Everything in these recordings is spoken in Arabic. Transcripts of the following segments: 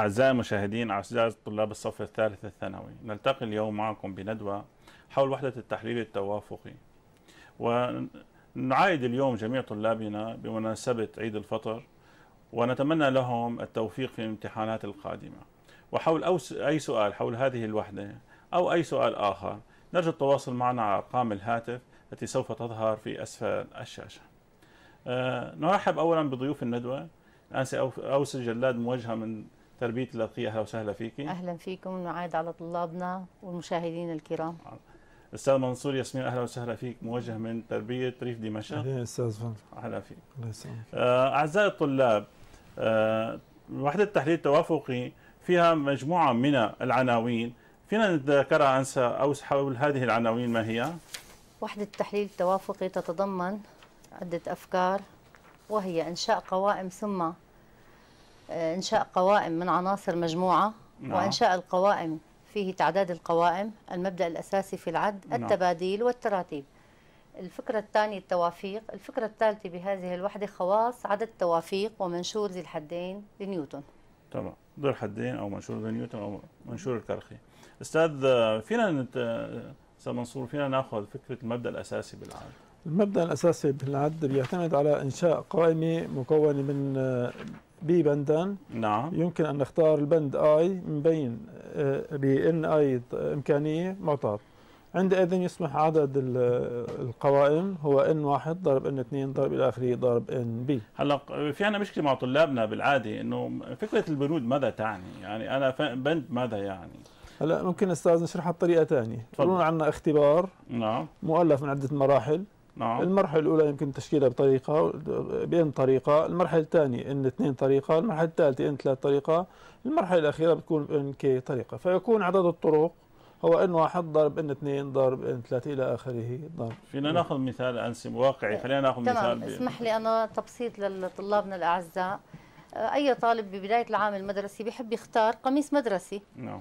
أعزائي المشاهدين أعزائي طلاب الصف الثالث الثانوي نلتقي اليوم معكم بندوة حول وحدة التحليل التوافقي. ونعايد اليوم جميع طلابنا بمناسبة عيد الفطر ونتمنى لهم التوفيق في الامتحانات القادمة. وحول أي سؤال حول هذه الوحدة أو أي سؤال آخر نرجو التواصل معنا على أرقام الهاتف التي سوف تظهر في أسفل الشاشة. أه نرحب أولا بضيوف الندوة. أنسي أوسل جلاد موجهة من تربية الأرقية أهلا وسهلا فيك. أهلا فيكم ونعايد على طلابنا والمشاهدين الكرام. أستاذ منصور ياسمين أهلا وسهلا فيك. موجه من تربية ريف دمشق. أهلا أستاذ أهلا فيك. الله يسلمك. آه، أعزائي الطلاب آه، وحدة التحليل التوافقي فيها مجموعة من العناوين. فينا نتذكرها أنسى أو حول هذه العناوين ما هي؟ وحدة التحليل التوافقي تتضمن عدة أفكار وهي إنشاء قوائم ثم إنشاء قوائم من عناصر مجموعة نعم. وإنشاء القوائم فيه تعداد القوائم المبدأ الأساسي في العد نعم. التباديل والتراتيب. الفكرة الثانية التوافيق الفكرة الثالثة بهذه الوحدة خواص عدد التوافيق ومنشور ذي الحدين لنيوتن. تمام. ذو الحدين أو منشور ذي نيوتن أو منشور الكرخي. أستاذ فينا نت... أستاذ منصور فينا نأخذ فكرة المبدأ الأساسي بالعد. المبدأ الأساسي بالعد بيعتمد على إنشاء قائمة مكونة من p بندا نعم. يمكن أن نختار البند i من بين n i إمكانية معطاة. عندئذ يسمح عدد القوائم هو n واحد ضرب n اثنين ضرب إلى آخره ضرب n p هلا في عندنا مشكلة مع طلابنا بالعادة إنه فكرة البنود ماذا تعني؟ يعني أنا بند ماذا يعني؟ هلا ممكن أستاذ نشرحها بطريقة ثانية يقولون عندنا اختبار. نعم. مؤلف من عدة مراحل. نعم. المرحلة الأولى يمكن تشكيلها بطريقة بإن طريقة، المرحلة الثانية إن اثنين طريقة، المرحلة الثالثة إن ثلاث طريقة، المرحلة الأخيرة بتكون إن كي طريقة، فيكون عدد الطرق هو إن واحد ضرب إن اثنين ضرب إن ثلاثة إلى آخره ضرب. فينا نأخذ مثال انسي واقعي خلينا نأخذ مثال تمام. اسمح لي أنا تبسيط لطلابنا الأعزاء. أي طالب ببداية العام المدرسي بيحب يختار قميص مدرسي. نعم.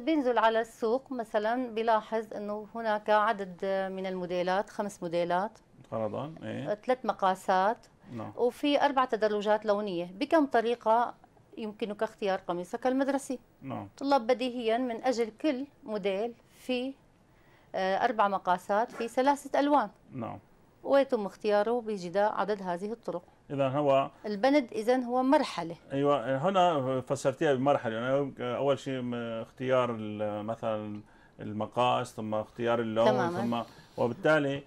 بينزل على السوق مثلا بيلاحظ إنه هناك عدد من الموديلات خمس موديلات فرضا إيه. ثلاث مقاسات. نعم. وفي أربع تدرجات لونية. بكم طريقة يمكنك اختيار قميصك المدرسي؟ نعم. طلاب بديهيا من أجل كل موديل في آه، أربع مقاسات في ثلاثة ألوان. نعم. ويتم اختياره بجداء عدد هذه الطرق. إذا هو البند إذا هو مرحلة. أيوة هنا فسرتيها بمرحلة. يعني أول شيء اختيار مثلا المقاس ثم اختيار اللون تماما. ثم وبالتالي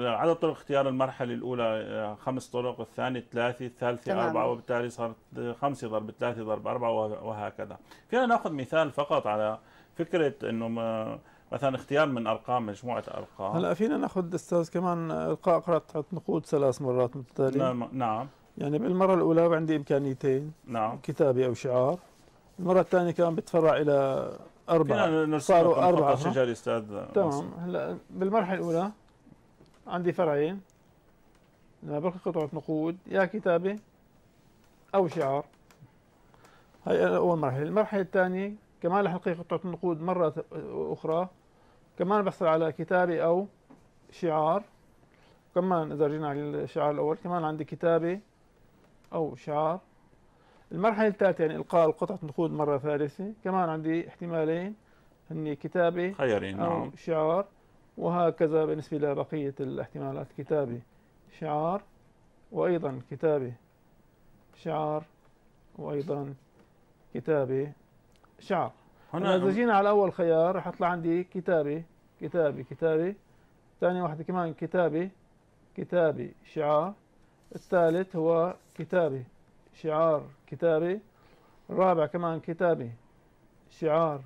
عدد طرق اختيار المرحلة الأولى آه، خمس طرق الثانية ثلاثة الثالثة أربعة وبالتالي صارت خمسة ضرب ثلاثة ضرب أربعة وهكذا. فينا نأخذ مثال فقط على فكرة أنه مثلا اختيار من أرقام مجموعة أرقام. هلا فينا ناخذ أستاذ كمان إلقاء قراءة نقود ثلاث مرات متتالية. نعم نعم. يعني بالمرة الأولى عندي إمكانيتين نعم. كتابة أو شعار. المرة الثانية كمان بتفرع إلى أربعة. صاروا أربعة شجري أستاذ تمام. هلا بالمرحلة الأولى عندي فرعين. لما بلقي قطعة نقود يا كتابة أو شعار. هاي أول مرحلة. المرحلة الثانية كمان رح نلقي قطعة النقود مرة أخرى. كمان بحصل على كتابة أو شعار. كمان إذا رجعنا على الشعار الأول كمان عندي كتابة أو شعار. المرحلة الثالثة يعني إلقاء قطعة النقود مرة ثالثة. كمان عندي احتمالين هني كتابة خيارين أو نعم. شعار. وهكذا بالنسبة لبقية الاحتمالات كتابة شعار وأيضا كتابة شعار وأيضا كتابة شعر هنا إذا جينا على أول خيار رح يطلع عندي كتابة كتابة كتابة ثاني واحدة كمان كتابة كتابة شعار. الثالث هو كتابة شعار كتابة الرابع كمان كتابة شعار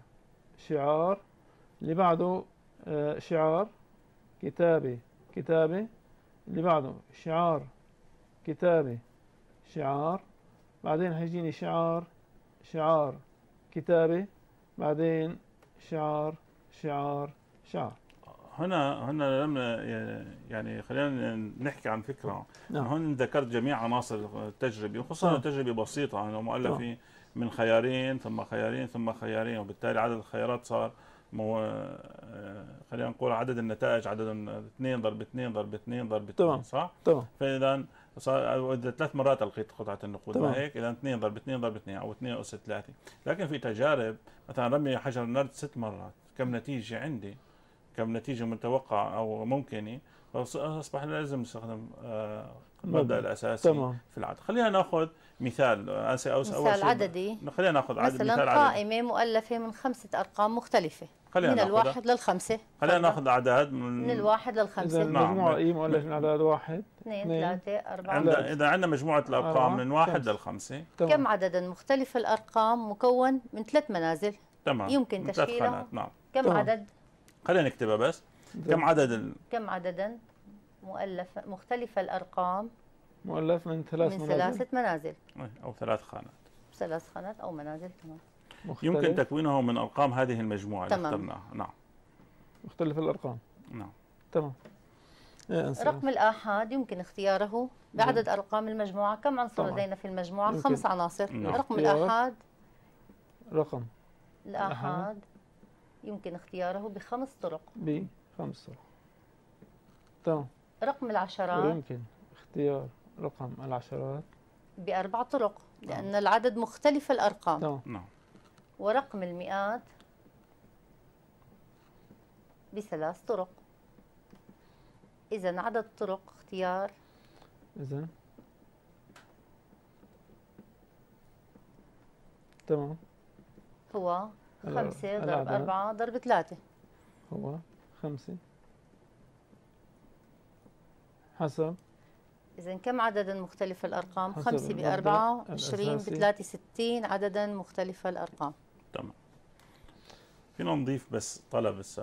شعار. اللي بعده آه، شعار كتابة كتابة اللي بعده شعار كتابة شعار. بعدين هيجيني شعار شعار كتابة بعدين شعار شعار شعار هنا هنا لما يعني خلينا نحكي عن فكرة نعم. هون ذكرت جميع عناصر التجربه وخصوصا نعم. التجربة بسيطة انه مؤلفه نعم. من خيارين ثم خيارين ثم خيارين وبالتالي عدد الخيارات صار مو آه، خلينا نقول عدد النتائج عدد 2 ضرب 2 ضرب 2 ضرب 2 صح؟ تمام فاذا صار ثلاث مرات ألقيت قطعة النقود. ما هيك اذا 2 ضرب 2 ضرب 2 أو 2 اس 3 لكن في تجارب مثلا رمي حجر النرد ست مرات كم نتيجة عندي كم نتيجة متوقعة أو ممكنة فاصبح لازم نستخدم آه، المبدا المبدأ. الأساسي تمام. في العدد. خلينا ناخذ مثال آه، أس- أو أول مثال شيء- عددي. خلينا ناخذ عدد مثال مثلا عدد. قائمة مؤلفة من خمسة أرقام مختلفة. خلينا من الواحد للخمسة. خلينا. ناخذ اعداد من الواحد إذا للخمسة نعم. المجموعه اي مؤلف من اعداد واحد؟ اثنين اثنين. ثلاثة أربعة. عند لا. إذا عندنا مجموعة الأرقام من واحد خمسة. للخمسة. تمام. كم عددا مختلف الأرقام مكون من ثلاث منازل؟ تمام. يمكن من ثلاث تشكيلها. نعم. كم تمام. عدد؟ خلينا نكتبها بس. كم عدد ال... كم عددا مؤلف مختلف الأرقام. مؤلف من ثلاث من منازل. ثلاثة منازل. أو ثلاث خانات. ثلاث خانات أو منازل تمام مختلف. يمكن تكوينه من أرقام هذه المجموعة اللي تمام. اخترناها. نعم. مختلف الأرقام. نعم. تمام. إيه. رقم الآحاد يمكن اختياره. بعدد أرقام المجموعة كم عنصر طبعاً. لدينا في المجموعة؟ يمكن. خمس عناصر. نعم. رقم. الآحاد؟ رقم. الآحاد. يمكن اختياره بخمس طرق. بخمس طرق. تمام. رقم العشرات. ويمكن اختيار رقم العشرات. بأربع طرق لأن العدد مختلف الأرقام. تمام. نعم. ورقم المئات بثلاث طرق. إذا عدد طرق اختيار. اذا تمام. هو خمسة ضرب. أربعة ضرب ثلاثة هو خمسة حسب إذا كم عددا مختلف الأرقام؟ خمسة بأربعة عشرين. بثلاثة ستين عددا مختلف الأرقام تمام فينا نضيف بس طلب بس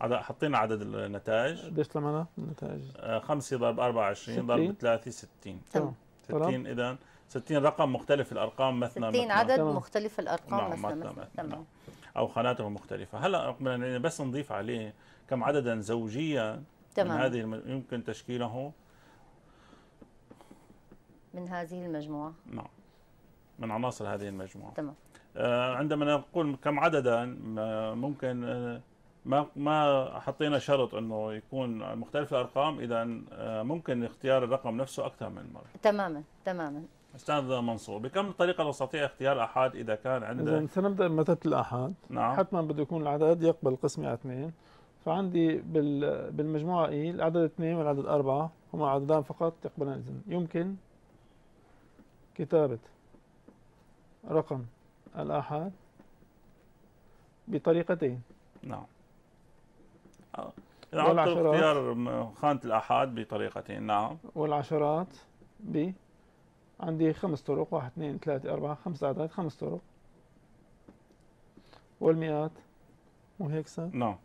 عدد حطينا عدد النتائج قديش طلعنا النتائج آه، خمسة ضرب 24 ضرب ستين. 3 60 تمام طلب. 60 اذا 60 رقم مختلف الأرقام مثنى ستين مثنى. عدد تمام. مختلف الأرقام نعم، مثلا مثلا، مثلا. مثلا. تمام. أو خاناته مختلفة. هلا بدنا بس نضيف عليه كم عددا زوجيا من تمام. هذه الم... يمكن تشكيله من هذه المجموعة. نعم من عناصر هذه المجموعة. تمام. آه، عندما نقول كم عددا ممكن آه، ما ما حطينا شرط إنه يكون مختلف الأرقام اذا آه، ممكن اختيار الرقم نفسه أكثر من مرة. تماما تماما. أستاذ منصور بكم طريقة نستطيع اختيار احاد إذا كان إذا عندنا سنبدأ بمثل الاحاد نعم. حتما بده يكون العدد يقبل قسمة على اثنين. فعندي بال- بالمجموعة إي العدد اثنين والعدد أربعة هما عددان فقط يقبلان إذن يمكن؟ كتابة. رقم. الآحاد بطريقتين. نعم. إذا والعشرات. اختيار خانة الاحاد بطريقتين نعم. والعشرات؟ ب. عندي خمس طرق واحد اثنين ثلاثة أربعة خمس أعداد خمس طرق. والمئات مو هيك صار نعم.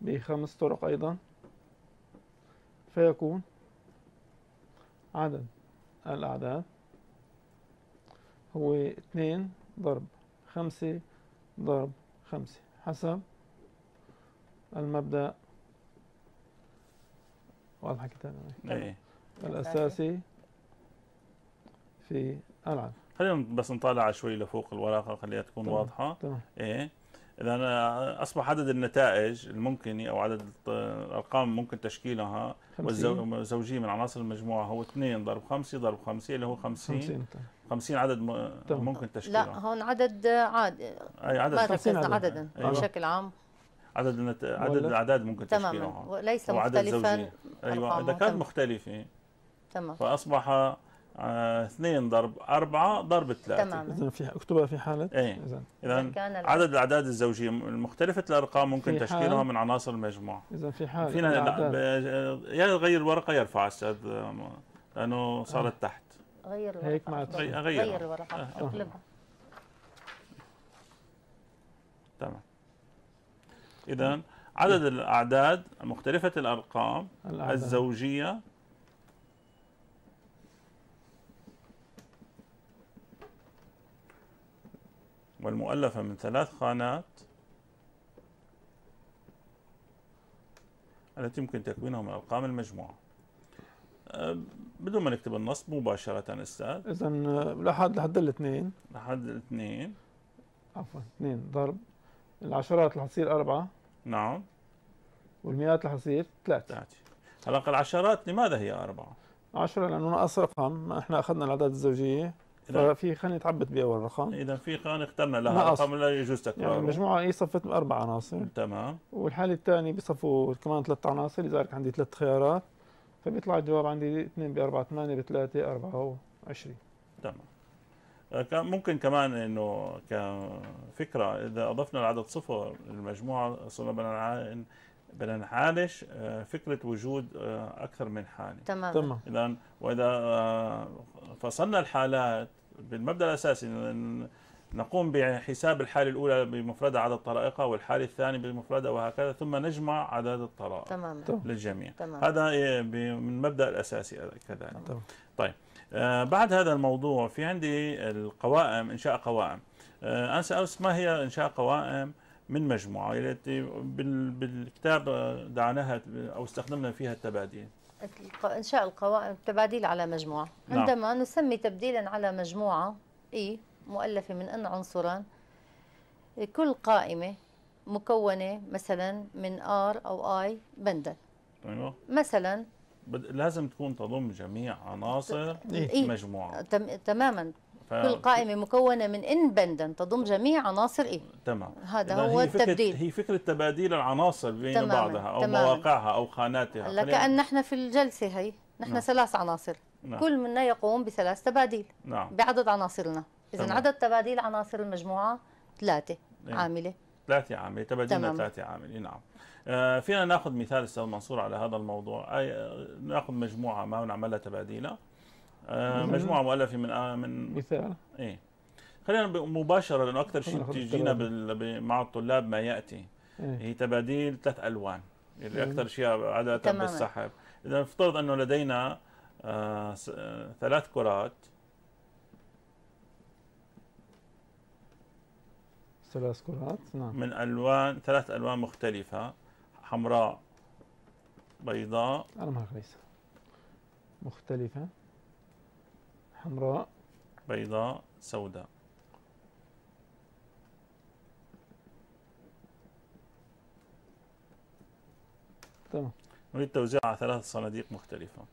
بخمس طرق أيضا. فيكون عدد الأعداد هو اثنين ضرب خمسة ضرب خمسة حسب المبدأ. واضحة كتابة الأساسي في العدد خلينا بس نطالع شوي لفوق الورقه خليها تكون تمام. واضحة تمام إيه إذا أصبح عدد النتائج الممكنه أو عدد الأرقام ممكن تشكيلها والزوجيه من عناصر المجموعة هو 2 ضرب 5 ضرب 5 اللي هو 50 خمسين 50 عدد. ممكن لا تشكيلها هون عدد عاد أي عدد ما ركزنا عدد. عددا أيوة. بشكل عام عدد النت... عدد؟ الأعداد ممكن تماما تشكيلها وليس مختلفا. أيوه. إذا كانت. مختلفة تمام فأصبح 2 ضرب 4 ضرب 3 تمام. إذا في اكتبها في حالة؟ إيه. إذا إذا كان العدد. عدد الأعداد الزوجية مختلفه الأرقام ممكن تشكيلها من عناصر المجموعه إذا في حالة. فينا يا غير الورقه يرفع أستاذ لأنه صارت تحت. غير الورقة. هيك مع. غير الورقة. آه. اقلبها تمام. اذا عدد الأعداد مختلفة الأرقام الأعداد. الزوجية والمؤلفة من ثلاث خانات التي يمكن تكوينها من أرقام المجموعة. أه، بدون ما نكتب النص مباشرة أستاذ. إذا الأحد لحد الاثنين. لحد الاثنين. عفوا اثنين ضرب. العشرات رح تصير أربعة. نعم. والمئات رح تصير ثلاثة. ثلاثة. هلا العشرات لماذا هي أربعة؟ 10 لأنه ناقص رقم. ما إحنا أخذنا الاعداد الزوجية. ففي خانه تعبت باول رقم؟ إذا في خانة اخترنا لها. رقم لا يجوز يعني تكراره المجموعه اي صفت أربع عناصر تمام. والحالة الثانية بصفوا كمان ثلاث عناصر لذلك عندي ثلاث خيارات. فبيطلع الجواب عندي 2 ب 4 8 ب 3 24 تمام. آه، كان ممكن كمان إنه كفكرة إذا أضفنا العدد صفر للمجموعة صرنا بدنا نع- بدنا نعالج آه، فكرة وجود آه، أكثر من حاله تماما تمام. اذا وإذا آه، فصلنا الحالات بالمبدأ الأساسي نقوم بحساب الحالة الأولى بمفردها عدد طرائقها والحالة الثانية بمفردها وهكذا ثم نجمع عدد الطرائق تمام. للجميع. تمام. هذا ب- من المبدا الأساسي كذلك. تمام. طيب آه بعد هذا الموضوع في عندي القوائم إنشاء قوائم. آه أنا سألت ما هي إنشاء قوائم؟ من مجموعة التي بال بالكتاب دعناها أو استخدمنا فيها التباديل. إنشاء القوائم تباديل على مجموعة. نعم. عندما نسمي تبديلا على مجموعة إي مؤلفة من أن عنصرا كل قائمة مكونة مثلا من R أو I بندل. أيوه. مثلا بد- لازم تكون تضم جميع عناصر إيه. مجموعة. تم تماما. ف... كل قائمة مكونة من إن بندن تضم جميع عناصر إيه تمام هذا هو هي فكرة التبديل هي فكرة تباديل العناصر بين تماماً، بعضها أو تماماً. مواقعها أو خاناتها هلا خلينا- نحن في الجلسة هي نحن نعم. ثلاث عناصر نعم. كل منا يقوم بثلاث تباديل نعم بعدد عناصرنا إذا تمام. عدد تباديل عناصر المجموعة ثلاثة إيه. عاملة ثلاثة عاملة تبادلنا تمام. ثلاثة عاملة نعم آه، فينا ناخذ مثال أستاذ منصور على هذا الموضوع أي آه، ناخذ مجموعة ما ونعملها تباديله مهم. مجموعة مؤلفة من آه، من مثال. إيه. خلينا مباشرة لأنه أكثر شيء بتجينا مع الطلاب ما يأتي. إيه. هي تباديل ثلاث ألوان. اللي. أكثر شيء عاده. بالسحب إذا نفترض أنه لدينا آه، آه، ثلاث كرات. ثلاث كرات نعم. من ألوان ثلاث ألوان مختلفة. حمراء بيضاء. أنا معك ليس. مختلفة. حمراء. بيضاء سوداء. تمام. نريد توزيعها على ثلاث صناديق مختلفة.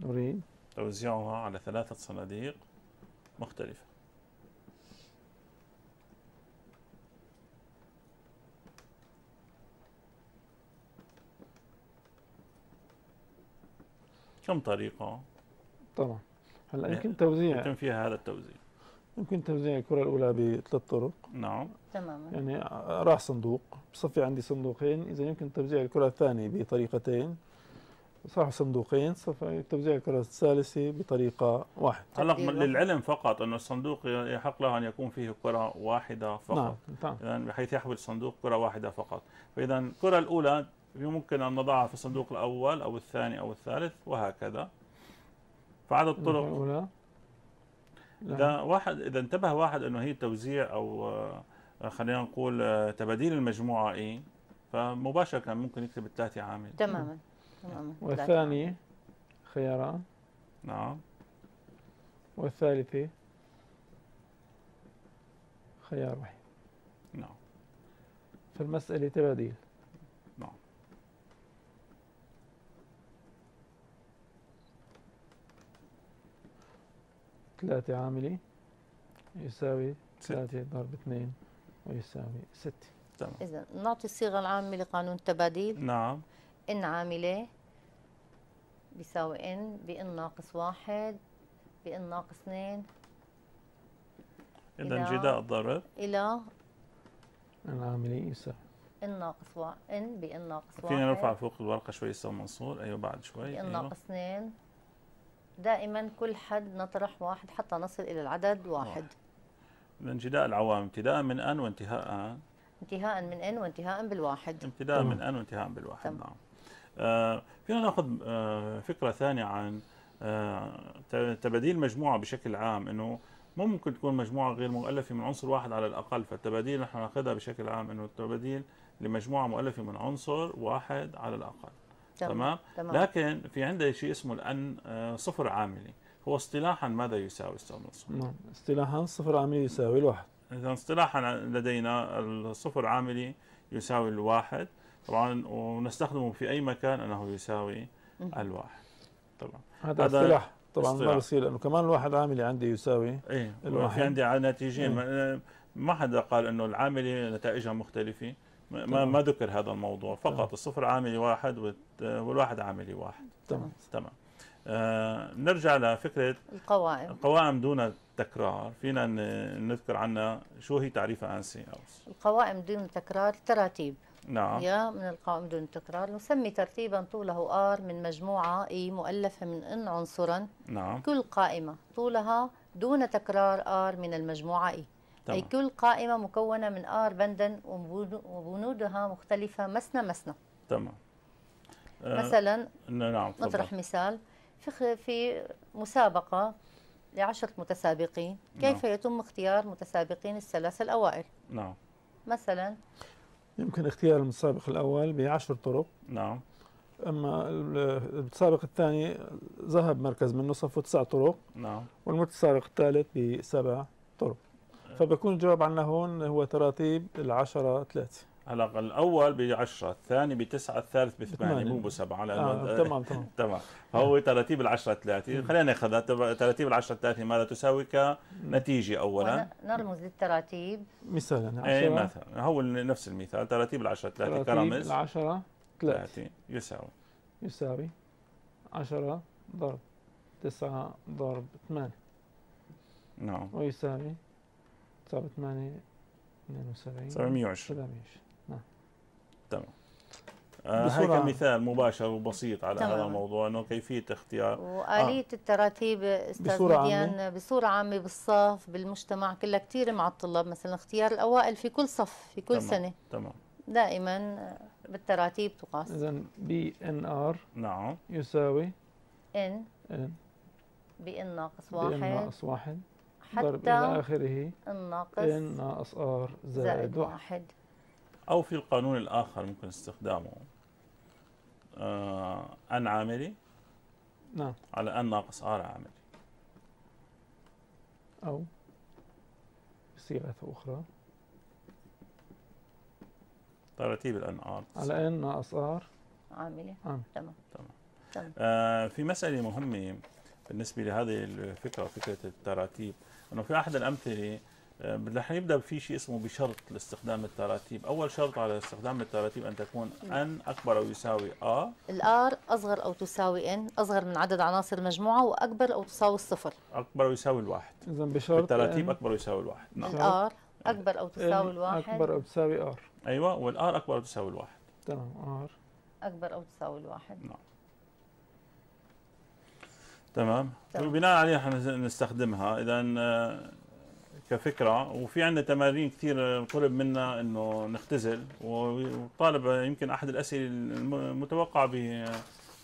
نريد. توزيعها على ثلاثة صناديق مختلفة. كم طريقة؟ طبعا هلا إيه. يمكن توزيع. يتم فيها هذا التوزيع. يمكن توزيع الكرة الأولى بثلاث طرق. نعم. تماما. يعني راح صندوق. بصفي عندي صندوقين. إذا يمكن توزيع الكرة الثانية بطريقتين. صار صندوقين. صفى توزيع الكرة الثالثة بطريقة واحد هلا للعلم فقط أن الصندوق يحق له أن يكون فيه كرة واحدة فقط. نعم نعم. إذا بحيث يحوي الصندوق كرة واحدة فقط. فإذا الكرة الأولى يمكن أن نضعها في الصندوق الأول أو الثاني أو الثالث وهكذا. فعدد الأولى لا. إذا واحد إذا انتبه واحد أنه هي توزيع أو آه، خلينا نقول آه، تباديل المجموعة إيه فمباشرة كان ممكن يكتب الثلاثة عامل. تماما. تماما. والثانية خياران. نعم. والثالثة خيار واحد. نعم. فالمسألة تباديل. 3 عاملة يساوي 3 ضرب 2 ويساوي 6 تمام. إذا نعطي الصيغة العامة لقانون التباديل نعم. إن عاملة بيساوي إن بإن ناقص واحد بإن ناقص اثنين. إذا جداء الضرب. إلى إن عاملة يساوي. إن ناقص واحد إن بإن ناقص واحد فينا نرفع فوق الورقة شوي أستاذ منصور. أيوه بعد شوي. إن أيوة. ناقص اثنين. دائما كل حد نطرح واحد حتى نصل إلى العدد واحد. من جداء العوام ابتداء من أن وانتهاء انتهاء من إن وانتهاء بالواحد. ابتداء. من أن وانتهاء بالواحد. تمام. نعم. آه فينا ناخذ آه فكرة ثانية عن آه ت- تباديل مجموعة بشكل عام إنه مو ممكن تكون مجموعة غير مؤلفة من عنصر واحد على الأقل فالتباديل نحن ناخذها بشكل عام إنه التباديل لمجموعة مؤلفة من عنصر واحد على الأقل. تمام تمام؟ لكن في عندنا شيء اسمه الأن آه صفر عاملي. هو اصطلاحا ماذا يساوي؟ منصور؟ نعم اصطلاحا صفر عاملة يساوي الواحد. إذا اصطلاحا لدينا الصفر عاملي يساوي الواحد. طبعا ونستخدمه في أي مكان أنه يساوي الواحد. طبعا. هذا هذا اصطلاح. طبعا ما. بصير لأنه كمان الواحد عاملي عندي يساوي إيه الواحد. في عندي نتيجين مم. ما- ما حدا قال إنه العامله نتائجها مختلفة. ما, ما- ذكر هذا الموضوع. فقط تمام. الصفر عاملي واحد والواحد عاملي واحد. تمام. تمام. آه نرجع لفكرة القوائم. القوائم دون تكرار فينا نذكر عنها شو هي تعريفها آنسي أوس. القوائم دون تكرار تراتيب. نعم. هي من القوائم دون تكرار نسمي ترتيبا طوله R من مجموعة E مؤلفة من N عنصرا. نعم. كل قائمة طولها دون تكرار R من المجموعة E أي كل قائمة مكونة من بندا وبنود- وبنودها مختلفة مسنا مسنا. تمام. آه مثلا نعم. نطرح مثال. في في مسابقة لعشرة متسابقين. كيف يتم اختيار متسابقين الثلاثة الأوائل؟ نعم. مثلا يمكن اختيار المتسابق الأول بعشر طرق. نعم. أما ال- المتسابق الثاني ذهب مركز منه صفوا تسع طرق. نعم. والمتسابق الثالث بسبع طرق. فبكون الجواب عنا هون هو تراتيب العشرة ثلاثة هلا الأول ب 10 الثاني بتسعة الثالث بثمانية بثمانية. مو بسبعة لأنه آه تمام تمام. تمام. فهو تراتيب العشرة ثلاثة خلينا ناخذها تب- تراتيب العشرة ثلاثة ماذا تساوي كنتيجة أولا؟ ونرمز للتراتيب. مثالا اي عشرة. مثلا. هو نفس المثال. تراتيب العشرة ثلاثة تراتيب كرمز العشرة ثلاثة ثلاثة يساوي. يساوي عشرة ضرب تسعة ضرب ثمانية. نعم. ويساوي اثنين وسبعين يساوي 120 سبعمية تمام. آه. هيك مثال مباشر وبسيط على. هذا الموضوع إنه كيفية اختيار وآلية التراتيب أستاذ بصورة مديان بصورة عامة بالصف بالمجتمع كلها كثير مع الطلاب. مثلا اختيار الأوائل في كل صف في كل تمام. سنة. تمام. دائما بالتراتيب تقاس. إذا P n r نعم. يساوي n. n. ب n ناقص ب n واحد. ناقص واحد. ضرب إلى حتى آخره. n ناقص n ناقص r زائد زائد واحد. واحد. أو في القانون الآخر ممكن استخدامه. آه n عاملي؟ نعم. على n ناقص r عاملي. أو بصيغة أخرى. تراتيب ال N R. على N ناقص R عاملة عامل. تمام. تمام. تمام. آه في مسألة مهمة بالنسبة لهذه الفكرة فكرة التراتيب. أنه في أحد الأمثلة آه، رح يبدأ في شيء اسمه بشرط لاستخدام التراتيب. أول شرط على استخدام التراتيب أن تكون N أكبر أو يساوي آ ال R أصغر أو تساوي N أصغر من عدد عناصر المجموعة وأكبر أو تساوي الصفر. أكبر أو يساوي الواحد. إذا بشرط التراتيب N أكبر أو يساوي الواحد. نعم. شرط. الآر أكبر أو تساوي الواحد. أكبر أو تساوي R أيوة وال R أكبر أو تساوي الواحد. تمام آر أكبر أو تساوي الواحد. تمام. تمام. وبناء عليها حنستخدمها اذا آه، كفكرة. وفي عندنا تمارين كثير طلب منا إنه نختزل. والطالب يمكن أحد الأسئلة المتوقعة ب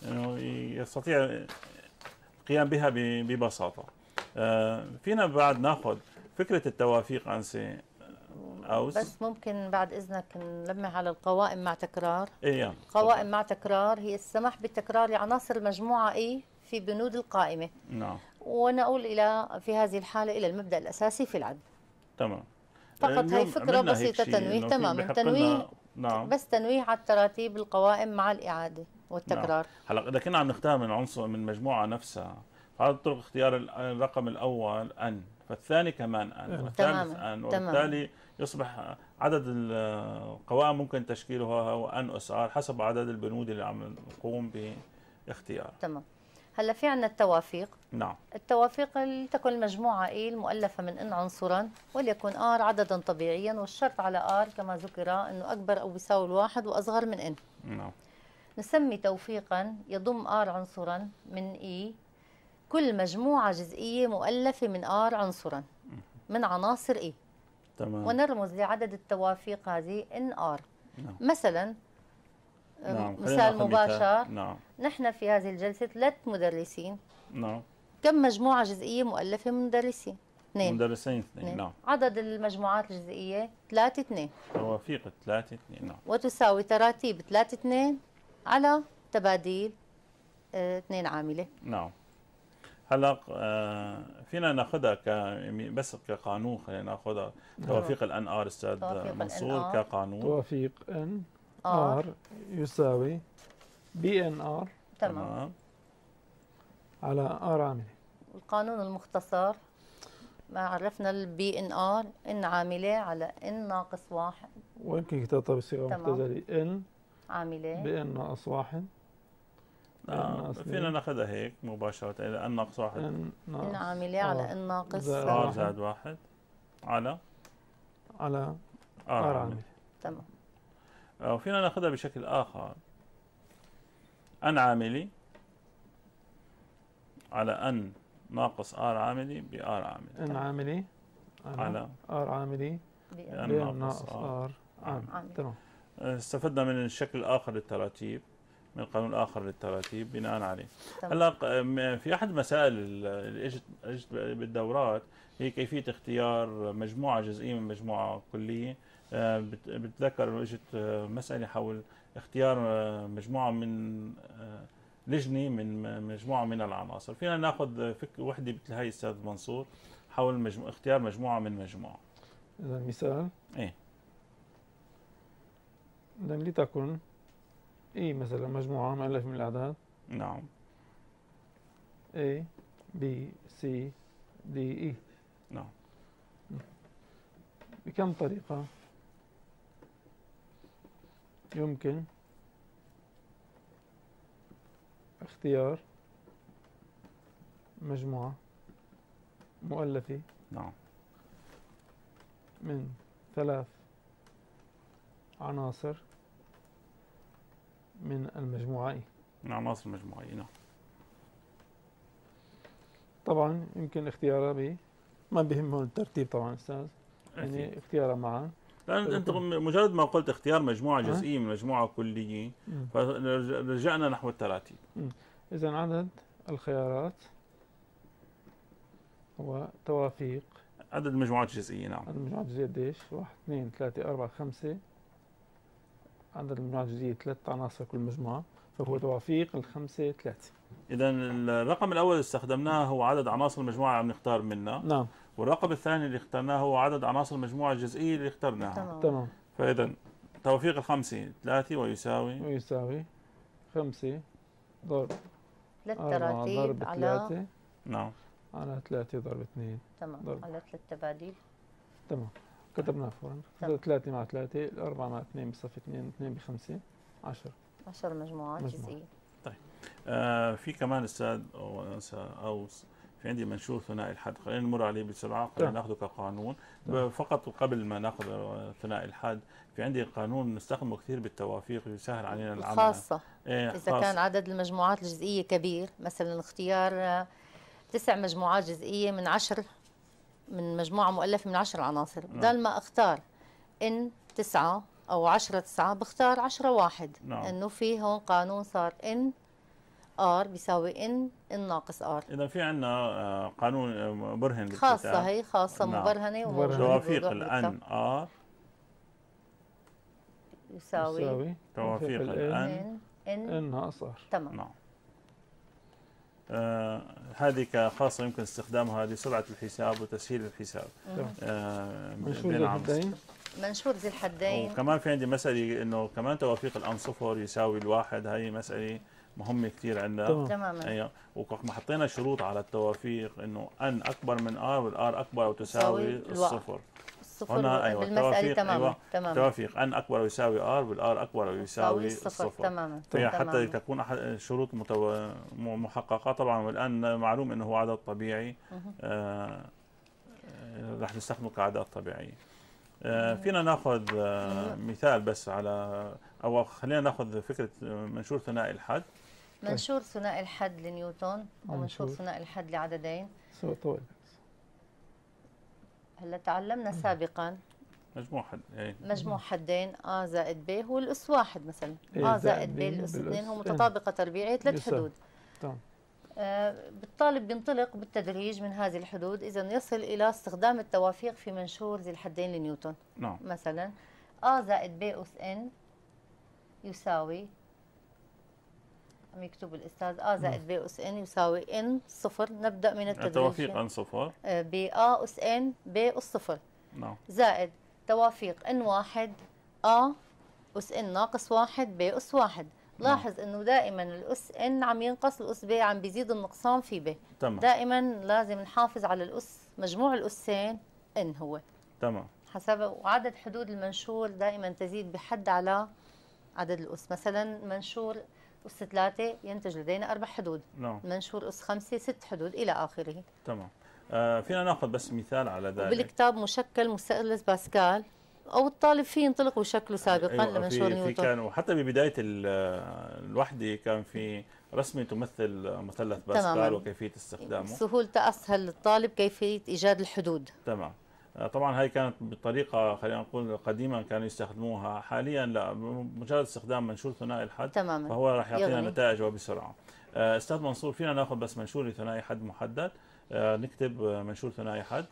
إنه يستطيع القيام بها ببساطة. آه، فينا بعد ناخذ فكرة التوافيق أنسي أوس. بس ممكن بعد إذنك نلمح على القوائم مع تكرار. إيه قوائم مع تكرار. هي السماح بالتكرار لعناصر المجموعة E في بنود القائمة. نعم. ونقول إلى في هذه الحالة إلى المبدأ الأساسي في العد تمام. فقط هي فكرة بسيطة تنويه. تماما لنا- تنويه نعم. بس تنويه على التراتيب القوائم مع الإعادة والتكرار. هلأ إذا كنا عم نختار من عنصر من مجموعة نفسها هذا طرق اختيار ال- الرقم الأول N فالثاني كمان N تماما. والثالث N تماما. وبالتالي يصبح عدد ال- القوائم ممكن تشكيله هو N أس R حسب عدد البنود اللي عم نقوم بإختيار. تمام. هلا في عندنا التوافيق. نعم. التوافيق لتكن المجموعة E المؤلفة من N عنصرا وليكن R عددا طبيعيا والشرط على R كما ذكر أنه أكبر أو بيساوي الواحد وأصغر من N نعم. نسمي توفيقا يضم R عنصرا من E كل مجموعة جزئية مؤلفة من R عنصرا من عناصر E تمام. ونرمز لعدد التوافيق هذه NR نعم. مثلا نعم مثال مباشر. نعم. نحن في هذه الجلسة ثلاث مدرسين. نعم. كم مجموعة جزئية مؤلفة من مدرسين؟ اثنين. مدرسين اثنين نعم. عدد المجموعات الجزئية؟ ثلاثة اثنين. توافيق ثلاثة اثنين نعم. وتساوي تراتيب ثلاثة اثنين على تباديل آه، اثنين عاملة. نعم. هلا آه، فينا ناخذها ك بس كقانون خلينا ناخذها. توافيق ال N R أستاذ توافيق منصور. كقانون. توافيق N R. R يساوي P N R تمام. على R عاملة. القانون المختصر ما عرفنا ال P N R N عاملة على N ناقص واحد. ويمكن كتابتها بصيغه. مختزله N. عاملة. بان ناقص واحد. آه فينا. ناخذها هيك مباشرة. إلى أن ناقص واحد. إن إن عاملة على آر. إن ناقص زائد آر واحد. زائد واحد. على؟ على R R عامل عاملة. تمام. آه، وفينا ناخذها بشكل آخر. N عاملي على أن ناقص آر عاملي بآر عاملي. أن عامله على آر عامله بأن بان ناقص آر عامله تمام. استفدنا من الشكل الآخر للتراتيب من قانون آخر للتراتيب بناء عليه. هلأ في أحد المسائل اللي اجت اجت بالدورات هي كيفية اختيار مجموعة جزئية من مجموعة كلية. آه، بتذكر إنه اجت آه، مسألة حول اختيار آه، مجموعة من آه، لجنة من م- مجموعة من العناصر. فينا ناخذ فك وحدة مثل هاي أستاذ منصور حول مجمو... اختيار مجموعة من مجموعة. إذا مثال؟ إيه. إذا لتكن اي مثلا مجموعة مؤلفه من الأعداد؟ نعم. A B C D E. نعم. بكم طريقة؟ يمكن. اختيار. مجموعة. مؤلفة. نعم. من ثلاث عناصر من المجموعة. من عناصر المجموعية نعم. طبعا يمكن اختيارها ب ما بيهمهم الترتيب طبعا أستاذ. يعني اختيارها معا. لأن أنت مجرد ما قلت اختيار مجموعة أه؟ جزئية من مجموعة كلية مم. فرجعنا نحو التراتيب. إذا عدد الخيارات هو توافيق عدد المجموعات الجزئية نعم. عدد المجموعات الجزئية قديش؟ واحد اثنين ثلاثة أربعة خمسة. عدد المجموعات الجزئية ثلاث عناصر كل مجموعة فهو توافيق الخمسة ثلاثة. إذا الرقم الأول اللي استخدمناه هو عدد عناصر المجموعة اللي عم نختار منها. نعم. والرقم الثاني اللي اخترناه هو عدد عناصر المجموعة الجزئية اللي اخترناها. تمام. فإذا توفيق الخمسة ثلاثة ويساوي ويساوي خمسة. ضرب ثلاث أربعة تراتيب ضرب على ثلاثة. نعم. على ثلاثة ضرب اثنين. تمام. ضرب. على ثلاث تباديل تمام. كتبناه فورا. ثلاثة مع ثلاثة الأربعة مع اثنين بصفي اثنين اثنين بخمسة عشرة 10 مجموعات مجموعة. جزئية. آه في كمان أستاذ أو أنسى أو في عندي منشور ثنائي الحد خلينا نمر عليه بسرعة خلينا تمام. ناخذه كقانون. ب- فقط قبل ما ناخذ ثنائي الحد في عندي قانون نستخدمه كثير بالتوافيق يسهل علينا العمل الخاصه إيه إذا خاص. كان عدد المجموعات الجزئية كبير مثلا اختيار آه، تسع مجموعات جزئية من عشر من مجموعة مؤلفة من عشر عناصر بدل ما أختار إن تسعة أو عشرة تسعة بختار عشرة واحد نعم. إنه في هون قانون صار إن R بيساوي N N ناقص R. إذا في عندنا قانون آه، برهن خاصة بالكتاب. هي خاصة نعم. وموجودة توافيق الآن. آر. يساوي يساوي توافيق ال ال N. N N. ناقص R. تمام. نعم. آه هذه كخاصة يمكن استخدامها لسرعة الحساب وتسهيل الحساب. آه منشور ثنائي. الحدين. منشور ذي الحدين. وكمان في عندي مسألة إنه كمان توافيق ال N صفر يساوي الواحد. هي مسألة مهمة كثير عندنا. تمام. تماما. أيوه. وما حطينا شروط على التوافيق إنه N أكبر من R وال R أكبر أو تساوي الصفر. الصفر هنا أيوة، بالمسألة توافيق، تماما أيوة، تماما. توافيق N أكبر أو يساوي R وال R أكبر أو يساوي الصفر الصفر. تماما فهي حتى تماماً. تكون أحد شروط متو... محققة طبعا وال N معلوم أنه هو عدد طبيعي. آه رح نستخدمه كأعداد طبيعية آه فينا ناخذ آه مثال بس على أو خلينا ناخذ فكرة آه، منشور ثنائي الحد. منشور ثنائي الحد لنيوتن ومنشور منشور. ثنائي الحد لعددين. سوى طول هلا تعلمنا سابقا. مجموع حد إيه. مجموع حدين آ زائد ب هو الأس واحد مثلا. إيه آ زائد ب الأس اثنين هو إن. متطابقة تربيعية ثلاث. حدود تمام. آه، بالطالب بينطلق بالتدريج من هذه الحدود إذا يصل إلى استخدام التوافيق في منشور ذي الحدين لنيوتن. نعم. مثلا آ زائد ب أس إن يساوي عم يكتب الأستاذ آ زائد ب أس إن يساوي إن صفر نبدأ من التدريج. التوافيق إن صفر. آه، ب آ أس إن ب أس صفر. نعم. زائد توافيق إن واحد آ أس إن ناقص واحد ب أس واحد. لاحظ إنه دائما الأس إن عم ينقص الأس ب عم بيزيد النقصان في ب تمام. دائما لازم نحافظ على الأس مجموع الأسين إن هو. تمام. حسب وعدد حدود المنشور دائما تزيد بحد على عدد الأس. مثلا منشور أس ثلاثة ينتج لدينا أربع حدود. نعم. منشور أس خمسة ست حدود إلى آخره. تمام. آه فينا ناخذ بس مثال على ذلك. بالكتاب مشكل مثلث باسكال أو الطالب فيه ينطلق ويشكله سابقا أيوة لمنشور في, نيوتن. كان وحتى ببداية ال- الوحدة كان في رسمه تمثل مثلث باسكال. وكيفية استخدامه. سهولة أسهل للطالب كيفية إيجاد الحدود. تمام. طبعا هاي كانت بطريقة خلينا نقول قديما كانوا يستخدموها. حاليا لا مجرد استخدام منشور ثنائي الحد تماما. فهو راح يعطينا. نتائج وبسرعة. آه، أستاذ منصور فينا نأخذ بس منشور ثنائي حد محدد. آه، نكتب آه، منشور ثنائي حد.